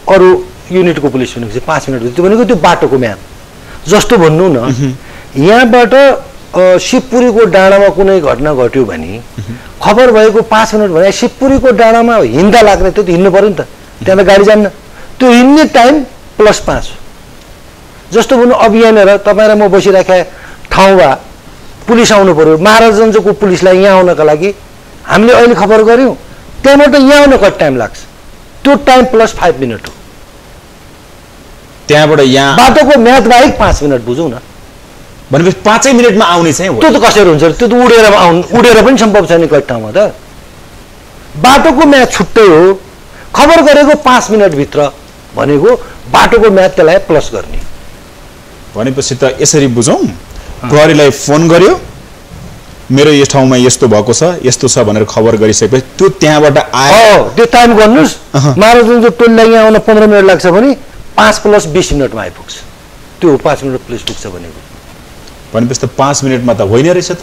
अरू युनिटको पुलिस पनि पुग्छ। पाँच मिनट त्यो भनेको त्यो बाटोको म्यान जस्तो भन्नु न यहाँबाट शिवपुरीको डाँडामा कुनै घटना घट्यो भने खबर भएको पाँच मिनट भने शिवपुरीको डाँडामा हिँड्दा लाग्ने त्यो त हिँड्नु पऱ्यो नि त। त्यहाँ त गाडी जान्न। त्यो हिँड्ने टाइम प्लस पाँच। जस्तो भन्नु अब यहाँनिर तपाईँ र म बसिराखेका ठाउँमा पुलिस आउनु पऱ्यो महाराजगञ्जको पुलिसलाई यहाँ आउनका लागि हामीले अहिले खबर गऱ्यौँ। त्यहाँबाट यहाँ आउन कति टाइम लाग्छ? त्यो टाइम प्लस फाइभ मिनट हो। त्यहाँबाट यहाँ बाटोको म्याथ बाहेक पाँच मिनट बुझौँ न। भनेपछि पाँचै मिनटमा आउने चाहिँ हो। त्यो त कसरी हुन्छ त्यो त उडेर आउनु उडेर पनि सम्भव छैन कति ठाउँमा त। बाटोको म्याच छुट्टै हो। खबर गरेको पाँच मिनटभित्र भनेको बाटोको म्याच त्यसलाई प्लस गर्ने। भनेपछि त यसरी बुझौँ। प्रहरीलाई फोन गर्यो। मेरो यस ठाउँमा यस्तो भएको छ यस्तो छ भनेर खबर गरिसकेपछि त्यो त्यहाँबाट आयो। हो त्यो टाइम गर्नुहोस्। अहँ। महाराजगञ्जको टोललाई यहाँ आउन पन्ध्र मिनट लाग्छ भने पाँच प्लस बिस मिनटमा आइपुग्छ। त्यो पाँच मिनट प्लस पुग्छ भनेको। भनेपछि त पाँच मिनटमा त होइन रहेछ त।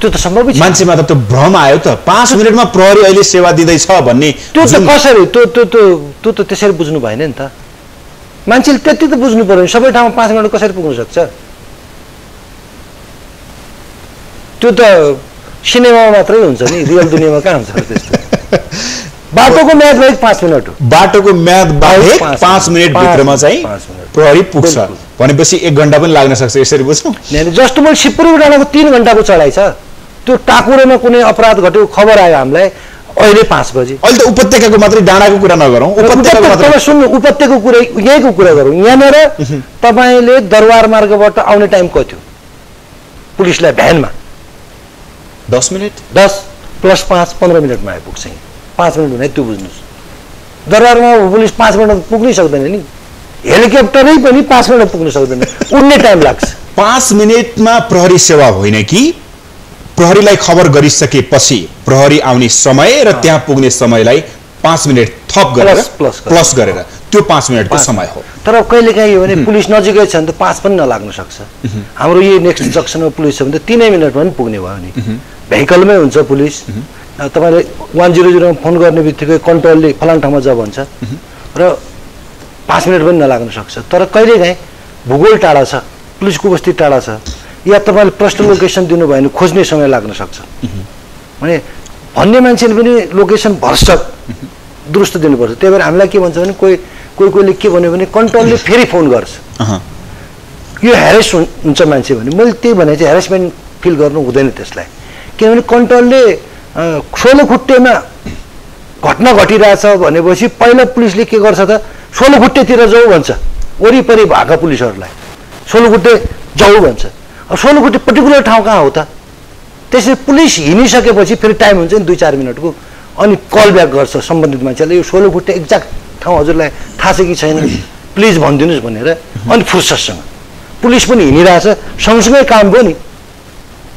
त्यो त सम्भवै मान्छेमा त त्यो भ्रम आयो त। पाँच मिनटमा प्रहरी अहिले सेवा दिँदैछ भन्ने त्यो त कसरी? त्यो त्यो त्यो त्यो त त्यसरी बुझ्नु भएन नि त। मान्छेले त्यति त बुझ्नु पऱ्यो सबै ठाउँमा पाँच मिनट कसरी पुग्न सक्छ? त्यो त सिनेमामा मात्रै हुन्छ नि। रियल दुनियाँमा कहाँ हुन्छ त्यस्तो? <laughs> बाटोको म्याच बाहेक पाँच मिनट हो। बाटोको म्याद बाहेक पाँच पाँच मिनट, मिनट भित्रमा पाँच- चाहिँ। प्रहरी पुग्छ। भनेपछि एक घन्टा पनि लाग्न सक्छ यसरी बुझ्नु? जस्तो मैले सिप्पुर डाँडाको तिन घन्टाको चढाइ छ त्यो टाकुरोमा कुनै अपराध घट्यो खबर आयो हामीलाई अहिले पाँच बजी। अहिले त उपत्यकाको मात्रै डाँडाको कुरा नगरौँ उपत्यकाको उपत्यका तपाईँ सुन्नु उपत्यको कुरा यहीँको कुरा गरौँ। यहाँनिर तपाईँले दरबार मार्गबाट आउने टाइम कति हो? पुलिसलाई भ्यानमा। दस मिनट? दस प्लस पाँच पन्ध्र मिनटमा आइपुग्छ पाँच मिनट हुने त्यो बुझ्नुहोस्। दरबारमा पुलिस पाँच मिनटमा पुग्नै सक्दैन नि। हेलिकप्टरै पनि पाँच मिनटमा पुग्न सक्दैन। उड्ने टाइम लाग्छ। पाँच मिनटमा प्रहरी सेवा होइन कि? प्रहरीलाई खबर गरिसकेपछि प्रहरी आउने समय र त्यहाँ पुग्ने समयलाई पाँच मिनट थप गरेर प्लस- प्लस गरेर। त्यो पाँच मिनटको समय हो। तर कहिले काहीँ हो भने पुलिस नजिकै छ भने त पाँच पनि नलाग्न सक्छ। हाम्रो यही नेक्स्ट जक्सनमा पुलिस छ भने त तिनै मिनटमा पनि पुग्ने भयो नि। भेहिकलमै हुन्छ पुलिस। तपाईँले वान जिरो जिरोमा फोन गर्ने बित्तिकै कन्ट्रोलले फलान ठाउँमा जा भन्छ। र पाँच मिनट पनि नलाग्न सक्छ। तर कहिलेकाहीँ भूगोल टाढा छ पुलिसको उपस्थिति टाढा छ या तपाईँले प्रश्न लोकेसन दिनुभयो भने खोज्ने समय लाग्न सक्छ। भने भन्ने मान्छेले पनि लोकेसन भरसक दुरुस्त दिनुपर्छ। त्यही भएर हामीलाई के भन्छ भने कोही कोही कोहीले के भन्यो भने कन्ट्रोलले फेरि फोन गर्छ। यो ह्यारेस हुन्- हुन्छ मान्छे भने। मैले त्यही भने चाहिँ ह्यारेसमेन्ट फिल गर्नु हुँदैन त्यसलाई। किनभने कन्ट्रोलले सोलो खुट्टेमा घटना घटिरहेछ भनेपछि पहिला पुलिसले के गर्छ त सोलो खुट्टेतिर जाऊ भन्छ। वरिपरि भएका पुलिसहरूलाई। सोलो खुट्टे जाऊ भन्छ। अब सोलो खुट्टे पर्टिकुलर ठाउँ कहाँ हो त? त्यसरी पुलिस हिँडिसकेपछि फेरि टाइम हुन्छ नि दुई चार मिनटको। अनि कल ब्याक गर्छ सम्बन्धित मान्छेले यो सोलो खुट्टे एक्ज्याक्ट ठाउँ हजुरलाई थाहा छ कि छैन? प्लिज भनिदिनुहोस् भनेर। अनि फुर्सदसँग। पुलिस पनि हिँडिरहेछ। सँगसँगै काम भयो नि।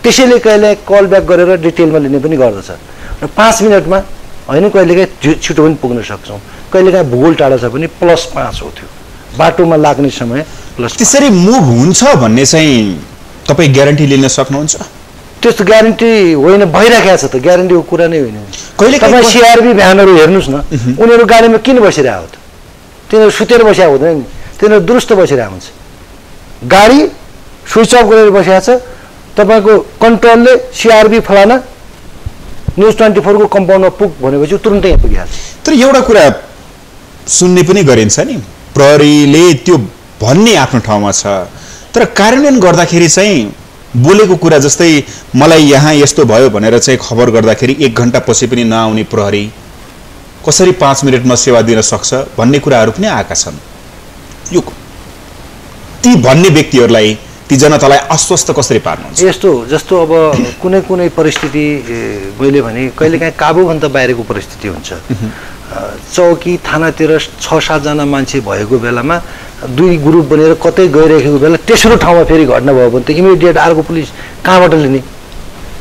त्यसैले कहिले कल ब्याक गरेर डिटेलमा लिने पनि गर्दछ। र पाँच मिनटमा होइन कहिलेकाहीँ छिटो पनि पुग्न सक्छौँ। कहिलेकाहीँ भूगोल टाढा छ भने प्लस पाँच हो त्यो। बाटोमा लाग्ने समय प्लस त्यसरी मुभ हुन्छ भन्ने चाहिँ तपाईँ ग्यारेन्टी लिन सक्नुहुन्छ? त्यस्तो ग्यारेन्टी होइन भइराखेको छ त। ग्यारेन्टीको कुरा नै होइन। कहिले तपाईँ सिआरबी भ्यानहरू हेर्नुहोस् न। उनीहरू गाडीमा किन बसिरहेको त तिनीहरू सुतेर बसिरहेको हुँदैन नि। तिनीहरू दुरुस्त बसिरहेको हुन्छ। गाडी स्विच अफ गरेर बसिरहेको छ। तपाईँको कन्ट्रोलले सिआरबी फलाना न्युज ट्वेन्टी फोरको कम्पाउन्डमा पुग भनेपछि तुरुन्तै यहाँ पुगिहाल्छ। तर एउटा कुरा सुन्ने पनि गरिन्छ नि। प्रहरीले त्यो भन्ने आफ्नो ठाउँमा छ। तर कार्यान्वयन गर्दाखेरि चाहिँ बोलेको कुरा जस्तै मलाई यहाँ यस्तो भयो भनेर चाहिँ खबर गर्दाखेरि एक घन्टा पछि पनि नआउने प्रहरी कसरी पाँच मिनटमा सेवा दिन सक्छ? भन्ने कुराहरू पनि आएका छन्। यो ती भन्ने व्यक्तिहरूलाई ती जनतालाई आश्वस्त कसरी पार्नुहुन्छ? यस्तो जस्तो अब कुनै कुनै परिस्थिति मैले भने कहिलेकाहीँ काबुभन्दा बाहिरको परिस्थिति हुन्छ। चौकी थानातिर छ सातजना मान्छे भएको बेलामा दुई ग्रुप बनेर कतै गइरहेको बेला तेस्रो ठाउँमा फेरि घटना भयो भने त इमिडिएट अर्को पुलिस कहाँबाट लिने?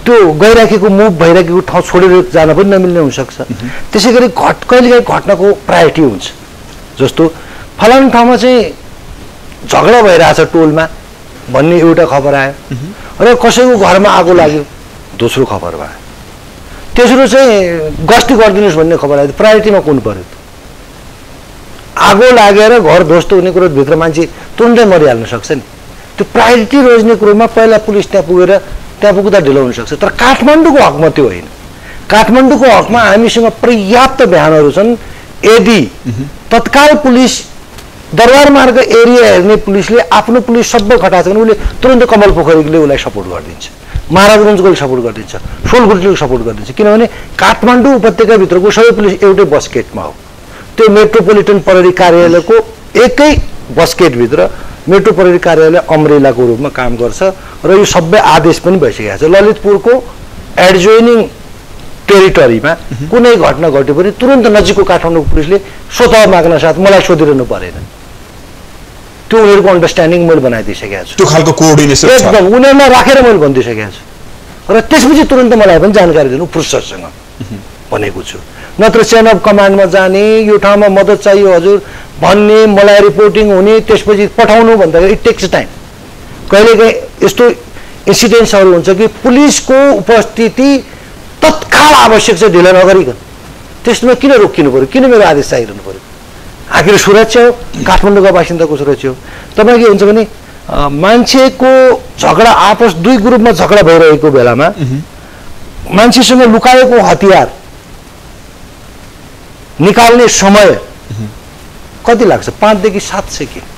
त्यो गइराखेको मुभ भइराखेको ठाउँ छोडेर जान पनि नमिल्ने हुनसक्छ। त्यसै गरी घट कहिलेकाहीँ घटनाको प्रायोरिटी हुन्छ। जस्तो फलानु ठाउँमा चाहिँ झगडा भइरहेछ टोलमा भन्ने एउटा खबर आयो। र कसैको घरमा आगो लाग्यो दोस्रो खबर भयो। तेस्रो चाहिँ गस्ती गरिदिनुहोस् भन्ने खबर आयो प्रायोरिटीमा कुन पर्यो त? आगो लागेर घर ध्वस्त हुने कुरो भित्र मान्छे तुरुन्तै मरिहाल्न सक्छ नि। त्यो प्रायोरिटी रोज्ने कुरोमा पहिला पुलिस त्यहाँ पुगेर त्यहाँ पुग्दा ढिलो हुनसक्छ तर काठमाडौँको हकमा त्यो होइन। काठमाडौँको हकमा हामीसँग पर्याप्त बिहानहरू छन्। यदि तत्काल पुलिस दरबार मार्ग एरिया हेर्ने पुलिसले आफ्नो पुलिस सबै खटाएको छ भने उसले तुरन्त कमल पोखरीले उसलाई सपोर्ट गरिदिन्छ। महाराजगञ्जकोले सपोर्ट गरिदिन्छ। सोलगुटीले सपोर्ट गरिदिन्छ। किनभने काठमाडौँ उपत्यकाभित्रको सबै पुलिस एउटै बस्केटमा हो। त्यो मेट्रोपोलिटन प्रहरी कार्यालयको एकै बस्केटभित्र मेट्रो प्रहरी कार्यालय अम्रेलाको रूपमा काम गर्छ र यो सबै आदेश पनि भइसकेको छ। ललितपुरको एडजोइनिङ टेरिटरीमा कुनै घटना घट्यो भने तुरन्त नजिकको काठमाडौँको पुलिसले स्वतः माग्न साथ मलाई सोधिरहनु परेन। त्यो उनीहरूको अन्डरस्ट्यान्डिङ मैले बनाइदिइसकेको छु। त्यो खालको कोअर्डिनेसन छ। एकदम उनीहरूलाई राखेर मैले भनिदिइसकेको छु। र त्यसपछि तुरन्त मलाई पनि जानकारी दिनु फुर्सदसँग भनेको छु। नत्र चेन अफ कमान्डमा जाने यो ठाउँमा मद्दत चाहियो हजुर भन्ने मलाई रिपोर्टिङ हुने त्यसपछि पठाउनु भन्दाखेरि इट टेक्स टाइम कहिलेकाहीँ यस्तो इन्सिडेन्ट्सहरू हुन्छ कि पुलिसको उपस्थिति तत्काल आवश्यक चाहिँ ढिलो नगरिकन। त्यसमा किन रोकिनु पऱ्यो किन मेरो आदेश चाहिरहनु पऱ्यो आखिर सुरक्षा हो काठमाडौँको बासिन्दाको सुरक्षा हो तपाईँ के हुन्छ भने मान्छेको झगडा आपस दुई ग्रुपमा झगडा भइरहेको बेलामा मान्छेसँग लुकाएको हतियार निकाल्ने समय कति लाग्छ? पाँचदेखि सात सेकेन्ड।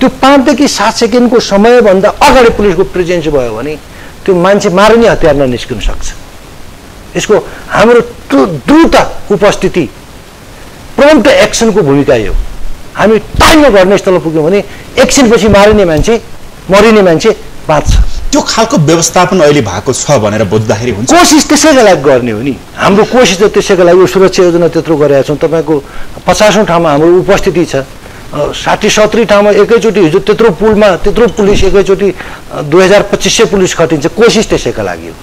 त्यो पाँचदेखि सात सेकेन्डको समयभन्दा अगाडि पुलिसको प्रेजेन्स भयो भने त्यो मान्छे मार्ने हतियार ननिस्किन सक्छ। यसको हाम्रो द्रुत उपस्थिति प्रम्प्ट एक्सनको भूमिका यो हामी टाइममा घटनास्थलमा पुग्यौँ भने एकछिनपछि मारिने मान्छे मरिने मान्छे बाँच्छ। त्यो खालको व्यवस्थापन अहिले भएको छ भनेर बुझ्दाखेरि हुन्छ। कोसिस त्यसैका लागि गर्ने हो नि। हाम्रो कोसिस त त्यसैको लागि सुरक्षा योजना त्यत्रो गरेका छौँ। तपाईँको पचासौँ ठाउँमा हाम्रो उपस्थिति छ। साठी सत्तरी ठाउँमा एकैचोटि हिजो त्यत्रो पुलमा त्यत्रो पुलिस एकैचोटि दुई हजार पच्चिस सय पुलिस खटिन्छ। कोसिस त्यसैका लागि हो।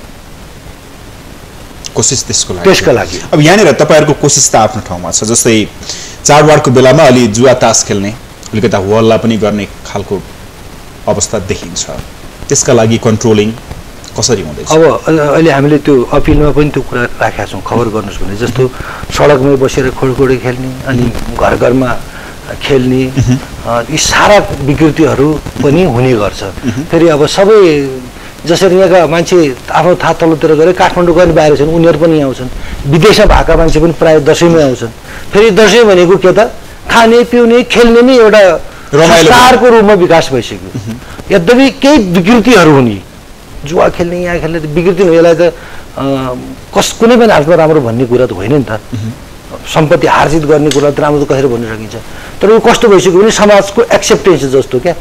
कोसिस त्यसको लागि। त्यसका लागि। अब यहाँनिर तपाईँहरूको कोसिस त आफ्नो ठाउँमा छ जस्तै चाडबाडको बेलामा अलि जुवा तास खेल्ने अलिकता हल्ला पनि गर्ने खालको अवस्था देखिन्छ। त्यसका लागि कन्ट्रोलिङ कसरी हुँदैछ? अब अहिले हामीले त्यो अपिलमा पनि त्यो कुरा राखेका छौँ खबर गर्नुहोस् भने। जस्तो सडकमै बसेर खोडखोडी खेल्ने अनि घर घरमा खेल्ने यी सारा विकृतिहरू पनि हुने गर्छ। फेरि अब सबै जसरी यहाँका मान्छे आफ्नो थाहा तल्लोतिर गएर काठमाडौँ गएर बाहिर छन् उनीहरू पनि आउँछन्। विदेशमा भएका मान्छे पनि प्रायः दसैँमै आउँछन्। फेरि दसैँ भनेको के त? खाने पिउने खेल्ने नै एउटा संस्कारको रूपमा विकास भइसक्यो। यद्यपि केही विकृतिहरू हुने जुवा खेल्ने यहाँ खेल्ने विकृति यसलाई त कस कुनै पनि हालतमा राम्रो भन्ने कुरा त होइन नि त। सम्पत्ति हारजित गर्ने कुरा त राम्रो त कसरी भन्न सकिन्छ? तर यो कस्तो भइसक्यो भने समाजको एक्सेप्टेन्स जस्तो क्या?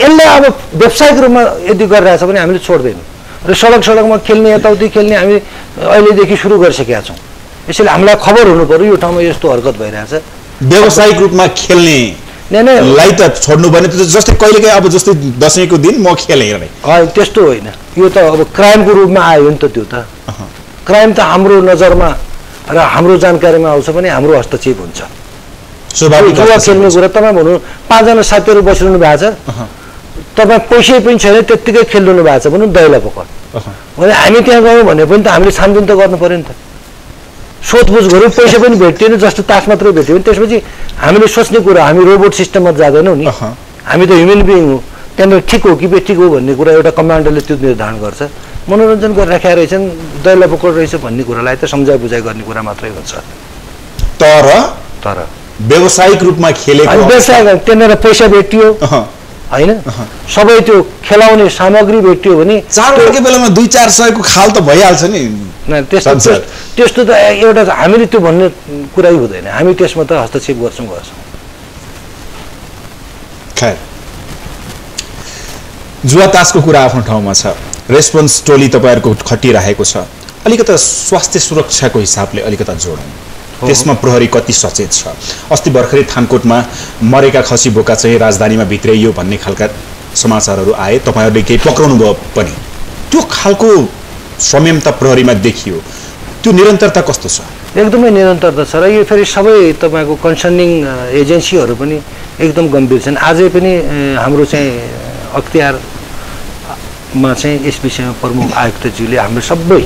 यसलाई अब व्यावसायिक रूपमा यदि गरिरहेछ भने हामीले छोड्दैनौँ। र सडक सडकमा खेल्ने यताउति खेल्ने हामी अहिलेदेखि सुरु गरिसकेका छौँ। यसैले हामीलाई खबर हुनु पऱ्यो यो ठाउँमा यस्तो हरकत भइरहेछ। व्यावसायिक रूपमा खेल्ने लाई त छोड्नु भने जस्तै कहिलेकाहीँ अब जस्तै दसैँको दिन म खेलेँ त्यस्तो होइन। यो त अब क्राइमको रूपमा आयो नि त त्यो त। क्राइम त हाम्रो नजरमा र हाम्रो जानकारीमा आउँछ भने हाम्रो हस्तक्षेप हुन्छ। जुवा खेल्ने कुरा तपाईँ भन्नु पाँचजना साथीहरू बसिरहनु भएको छ। तपाईँ पैसै पनि छैन त्यत्तिकै खेलिरहनु भएको छ भनौँ दैला पकड भने हामी त्यहाँ गयौँ भने पनि त हामीले छानबिन त गर्नु पऱ्यो नि त। सोधपुछ गऱ्यौँ पैसा पनि भेटिएन जस्तो तास मात्रै भेट्यो भने त्यसपछि हामीले सोच्ने कुरा हामी रोबोट सिस्टममा जाँदैनौँ नि। हामी त ह्युमन बिइङ हो। त्यहाँनिर ठिक हो कि बेठिक हो भन्ने कुरा एउटा कमान्डरले त्यो निर्धारण गर्छ। मनोरञ्जन गरिराखेका रहेछन् दैला पकड रहेछ भन्ने कुरालाई त सम्झाइ बुझाइ गर्ने कुरा मात्रै हुन्छ तर तर। व्यावसायिक रूपमा खेलेको व्यवसाय त्यहाँनिर पैसा भेटियो। होइन? सबै त्यो खेलाउने सामग्री भेटियो भने चाडबाडको बेलामा दुई चार सयको खाल त भइहाल्छ नि। त्यस्तो त्यस्तो त एउटा हामीले त्यो भन्ने कुरै हुँदैन। हामी त्यसमा त हस्तक्षेप गर्छौँ गर्छौँ खैर। जुवा तासको कुरा आफ्नो ठाउँमा छ। रेस्पोन्स टोली तपाईँहरूको खटिरहेको छ। अलिकता स्वास्थ्य सुरक्षाको हिसाबले अलिकता जोडौँ। त्यसमा प्रहरी कति सचेत छ? अस्ति भर्खरै थानकोटमा मरेका खसी बोका चाहिँ राजधानीमा भित्राइयो भन्ने खालका समाचारहरू आए। तपाईँहरूले केही पक्राउनु भयो पनि। त्यो खालको संयमता प्रहरीमा देखियो। त्यो निरन्तरता कस्तो छ? एकदमै निरन्तरता छ र यो फेरि सबै तपाईँको कन्सर्निङ एजेन्सीहरू पनि एकदम गम्भीर छन्। अझै पनि हाम्रो चाहिँ अख्तियार मा चाहिँ यस विषयमा प्रमुख आयुक्तज्यूले हाम्रो सबै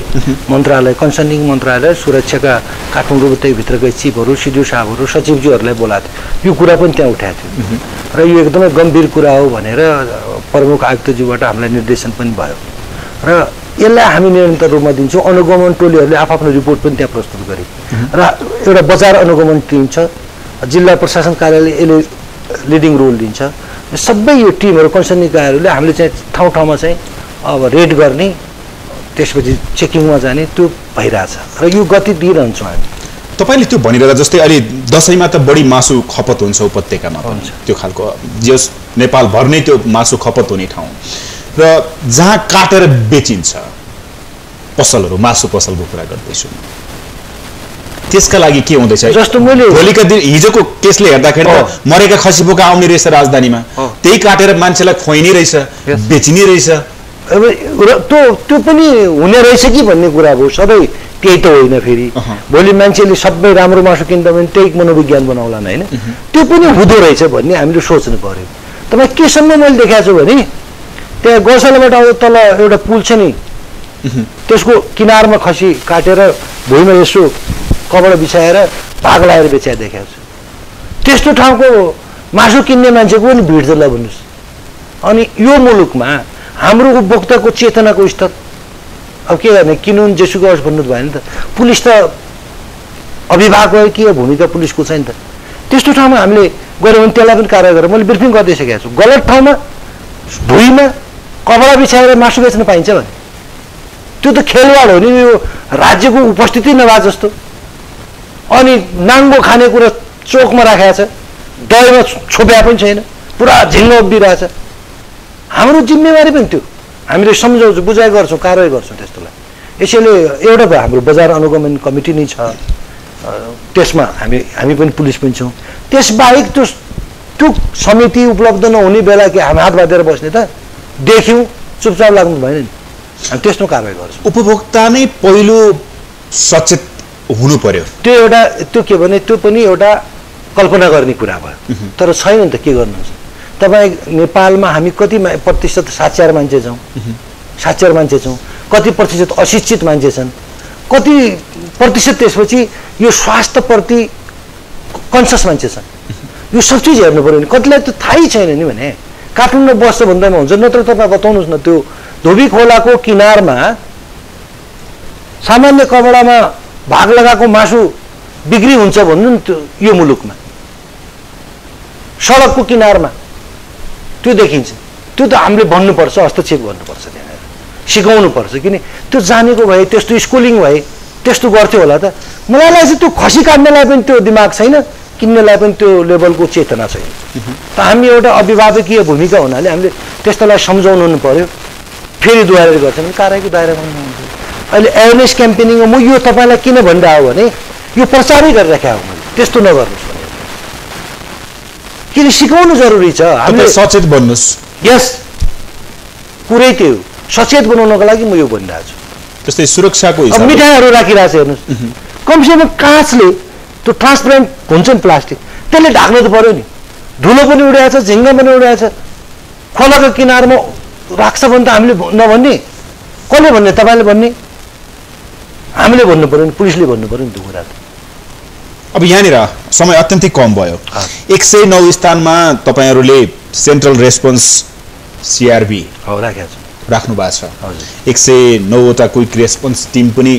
मन्त्रालय कन्सर्निङ मन्त्रालय सुरक्षाका काठमाडौँ भित्रकै चिफहरू सिडिओ साहबहरू सचिवज्यूहरूलाई बोलाएको थियो। यो कुरा पनि त्यहाँ उठाएको थियो। र यो एकदमै गम्भीर कुरा हो भनेर प्रमुख आयुक्तज्यूबाट हामीलाई निर्देशन पनि भयो। र यसलाई हामी निरन्तर रूपमा दिन्छौँ। अनुगमन टोलीहरूले आफ्नो रिपोर्ट पनि त्यहाँ प्रस्तुत गरे। र एउटा बजार अनुगमन टिम छ जिल्ला प्रशासन कार्यालय यसले लिडिङ रोल दिन्छ। सबै यो टिमहरू कन्सर्न निकायहरूले हामीले चाहिँ ठाउँ ठाउँमा चाहिँ अब रेड गर्ने त्यसपछि चेकिङमा जाने त्यो भइरहेछ। र यो गति दिइरहन्छौँ हामी। तपाईँले त्यो भनिरहेर जस्तै अहिले दसैँमा त बढी मासु खपत हुन्छ उपत्यकामा हुन्छ। त्यो खालको जस नेपालभर नै त्यो मासु खपत हुने ठाउँ। र जहाँ काटेर बेचिन्छ पसलहरू मासु पसलको कुरा गर्दैछु त्यसका लागि के हुँदैछ? जस्तो मैले भोलिका दिन हिजोको केसले हेर्दाखेरि मरेका खसी बोका आउने रहेछ राजधानीमा। त्यही काटेर मान्छेलाई खुवाइने रहेछ बेचिने रहेछ। अब त्यो त्यो पनि हुने रहेछ कि भन्ने कुरा हो सबै त्यही त होइन फेरि। भोलि मान्छेले सबै राम्रो मासु किन्दा भने त्यही मनोविज्ञान बनाउलान् होइन। त्यो पनि हुँदो रहेछ भन्ने हामीले सोच्नु पऱ्यो तपाईँ केसम्म मैले देखाएको छु भने त्यहाँ गौशालाबाट अब तल एउटा पुल छ नि। त्यसको किनारमा खसी काटेर भुइँमा यसो कपडा बिछाएर भाग लगाएर बेच्या देखाएको छु। त्यस्तो ठाउँको मासु किन्ने मान्छेको पनि भिड ल भन्नुहोस्। अनि यो मुलुकमा हाम्रो उपभोक्ताको चेतनाको स्तर। अब के गर्ने? किनुन जेसुको होस् भन्नु भएन नि त। पुलिस त अभिभावक हो के भूमिका पुलिसको छ नि त? त्यस्तो ठाउँमा हामीले गऱ्यौँ भने त्यसलाई पनि कार्य गरेर मैले ब्रिफिङ गरिदिइसकेको छु। गलत ठाउँमा भुइँमा कपडा बिछाएर मासु बेच्न पाइन्छ भने। त्यो त खेलवाड हो नि। यो राज्यको उपस्थिति नभए जस्तो। अनि नाङ्गो खानेकुरा चोकमा राखेको छ। दहीमा छोप्या पनि छैन। पुरा झिङ्गो उभिरहेछ। हाम्रो जिम्मेवारी पनि त्यो। हामीले सम्झाउँछौँ बुझाइ गर्छौँ कारवाही गर्छौँ त्यस्तोलाई। यसैले एउटा हाम्रो बजार अनुगमन कमिटी नै छ। त्यसमा हामी हामी पनि पुलिस पनि छौँ। त्यसबाहेक त्यो त्यो समिति उपलब्ध नहुने बेला कि हामी हात बाँधेर बस्ने त देख्यौँ चुपचाप लाग्नु भएन नि। हामी त्यस्तो कारवाही गर्छौँ। उपभोक्ता नै पहिलो सचेत हुनु पर्यो। त्यो एउटा त्यो के भने त्यो पनि एउटा कल्पना गर्ने कुरा भयो। तर छैन नि त के गर्नुहुन्छ? तपाईँ नेपालमा हामी कति प्रतिशत साक्षर मान्छे छौँ? साक्षर मान्छे छौँ। कति प्रतिशत अशिक्षित मान्छे छन्? कति प्रतिशत त्यसपछि यो स्वास्थ्यप्रति कन्सियस मान्छे छन्? यो सब चिज हेर्नु पऱ्यो नि। कतिलाई त थाहै छैन नि भने। काठमाडौँ बस्छ भन्दैमा हुन्छ। नत्र तपाईँ बताउनुहोस् न त्यो धोबी खोलाको किनारमा सामान्य कपडामा भाग लगाएको मासु बिक्री हुन्छ भन्नु नि त्यो यो मुलुकमा। सडकको किनारमा। त्यो देखिन्छ। त्यो त हामीले भन्नुपर्छ हस्तक्षेप गर्नुपर्छ त्यहाँनिर। सिकाउनुपर्छ किन त्यो जानेको भए त्यस्तो स्कुलिङ भए त्यस्तो गर्थ्यो होला त। मलाई लाग्छ त्यो खसी काट्नेलाई पनि त्यो दिमाग छैन किन्नेलाई पनि त्यो लेभलको चेतना छैन। त हामी एउटा अभिभावकीय भूमिका हुनाले हामीले त्यस्तोलाई सम्झाउनु नि पर्यो। फेरि दोहोऱ्याएर गर्छ भने कारवाहीको दायरामा हुनुहुन्छ अहिले एवेरनेस क्याम्पेनिङमा म यो तपाईँलाई किन भनिरहेको भने यो प्रचारै गरिराखेको हो मैले। त्यस्तो नगर्नुहोस्। किन सिकाउनु जरुरी छ? हामीले सचेत बन्नुहोस्। यस कुरै त्यो हो। सचेत बनाउनको लागि म यो भनिरहेको छु। जस्तै सुरक्षाको मिठाईहरू राखिरहेको छ हेर्नुहोस्। कमसेकम काँचले त्यो ट्रान्सपेरेन्ट हुन्छ नि प्लास्टिक त्यसले ढाक्नु त पऱ्यो नि। धुलो पनि उडाएको छ झिङ्गा पनि उडाएको छ खोलाको किनारमा राख्छ भने त हामीले नभन्ने कसले भन्ने? तपाईँले भन्ने। हामीले भन्नु पऱ्यो नि पुलिसले भन्नु पऱ्यो नि त्यो कुरा त। अब यहाँनिर समय अत्यन्तै कम भयो। एक सय नौ स्थानमा तपाईँहरूले सेन्ट्रल रेस्पोन्स सिआरबी राख्नु भएको छ। एक सय नौवटा क्विक रेस्पोन्स टिम पनि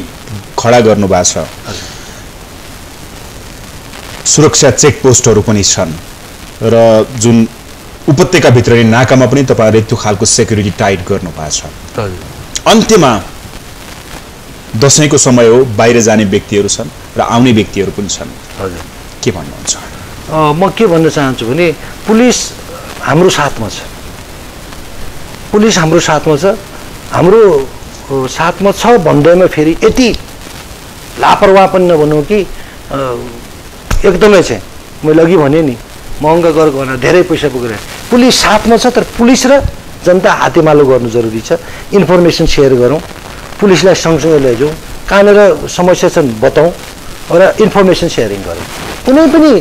खडा गर्नु भएको छ। सुरक्षा चेकपोस्टहरू पनि छन् र जुन उपत्यकाभित्र नाकामा पनि तपाईँहरूले त्यो खालको सेक्युरिटी टाइट गर्नु भएको छ। अन्त्यमा दसैँको समय हो बाहिर जाने व्यक्तिहरू छन्। र आउने व्यक्तिहरू पनि छन्। हजुर। के भन्नुहुन्छ? अ, म के भन्न चाहन्छु भने पुलिस हाम्रो साथमा छ। पुलिस हाम्रो साथमा छ। हाम्रो साथमा छ भन्दैमा फेरि यति लापरवाह पनि नभनौँ कि एकदमै चाहिँ। मैले अघि भने नि महँगा गरेको भनेर धेरै पैसा पुगेर पुलिस साथमा छ तर पुलिस र जनता हातेमालो गर्नु जरुरी छ। इन्फर्मेसन सेयर गरौँ। पुलिसलाई सँगसँगै लैजाउँ। कहाँनिर समस्या छन् बताउँ। र इन्फर्मेसन सेयरिङ गरौँ कुनै पनि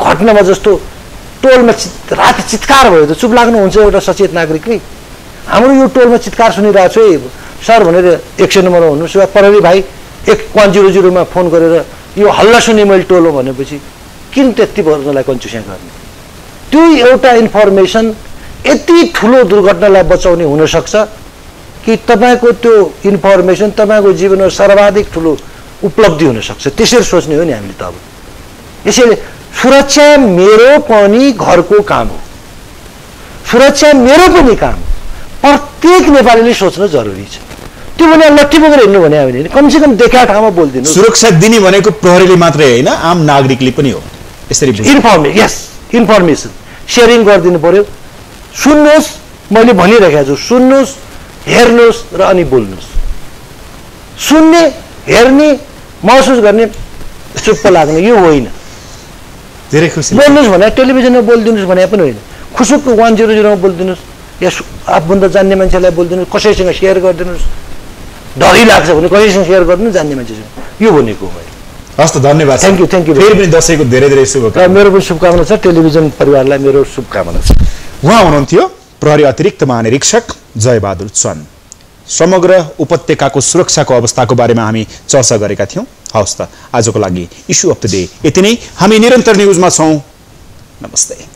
घटनामा जस्तो टोलमा चित राति चित्कार भयो त चुप लाग्नुहुन्छ एउटा सचेत नागरिकले हाम्रो यो टोलमा चित्कार सुनिरहेको छु है। सर भनेर एक सय नम्बरमा हुनुहोस् वा प्रहरी भाइ एक वान जिरो जिरोमा फोन गरेर यो हल्ला सुने मैले टोल हो भनेपछि किन त्यति पर्नलाई कन्चुसिया गर्ने? त्यो एउटा इन्फर्मेसन यति ठुलो दुर्घटनालाई बचाउने हुनसक्छ कि तपाईँको त्यो इन्फर्मेसन तपाईँको जीवनमा सर्वाधिक ठुलो उपलब्धि हुनसक्छ त्यसरी सोच्ने हो नि हामीले त अब। यसैले सुरक्षा मेरो पनि घरको काम हो। सुरक्षा मेरो पनि काम हो। प्रत्येक नेपालीले सोच्न जरुरी छ। त्यो भने लट्ठी बोकेर हिँड्नु भने होइन। कमसेकम देखा ठाउँमा बोलिदिनु सुरक्षा दिने भनेको प्रहरीले मात्रै होइन आम नागरिकले पनि हो। यसरी। इन्फर्मे यस इन्फर्मेसन सेयरिङ गरिदिनु पर्यो। सुन्नुहोस् मैले भनिरहेको छु। सुन्नुहोस् हेर्नुहोस् र अनि बोल्नुहोस्। सुन्ने हेर्ने महसुस गर्ने चुप्प लाग्ने। यो होइन। धेरै खुसी बोल्नुहोस् भने टेलिभिजनमा बोलिदिनुहोस् भने पनि होइन। खुसुकको वान जिरो जिरोमा बोलिदिनुहोस्। या आफूभन्दा जान्ने मान्छेलाई बोलिदिनुहोस्। कसैसँग सेयर गरिदिनुहोस्। डरै लाग्छ भने कसैसँग सेयर गरिदिनु जान्ने मान्छेसँग। यो भनेको हो मैले। हस् त धन्यवाद। Thank you, thank you. फेरि पनि दसैँको धेरै धेरै शुभकामना। मेरो पनि शुभकामना छ। टेलिभिजन परिवारलाई मेरो शुभकामना छ। उहाँ हुनुहुन्थ्यो प्रहरी अतिरिक्त महानिरीक्षक जयबहादुर चन्द। समग्र उपत्यकाको सुरक्षाको अवस्थाको बारेमा हामी चर्चा गरेका थियौँ। हवस् त आजको लागि इस्यु अफ द डे। यति नै। हामी निरन्तर न्युजमा छौँ। नमस्ते।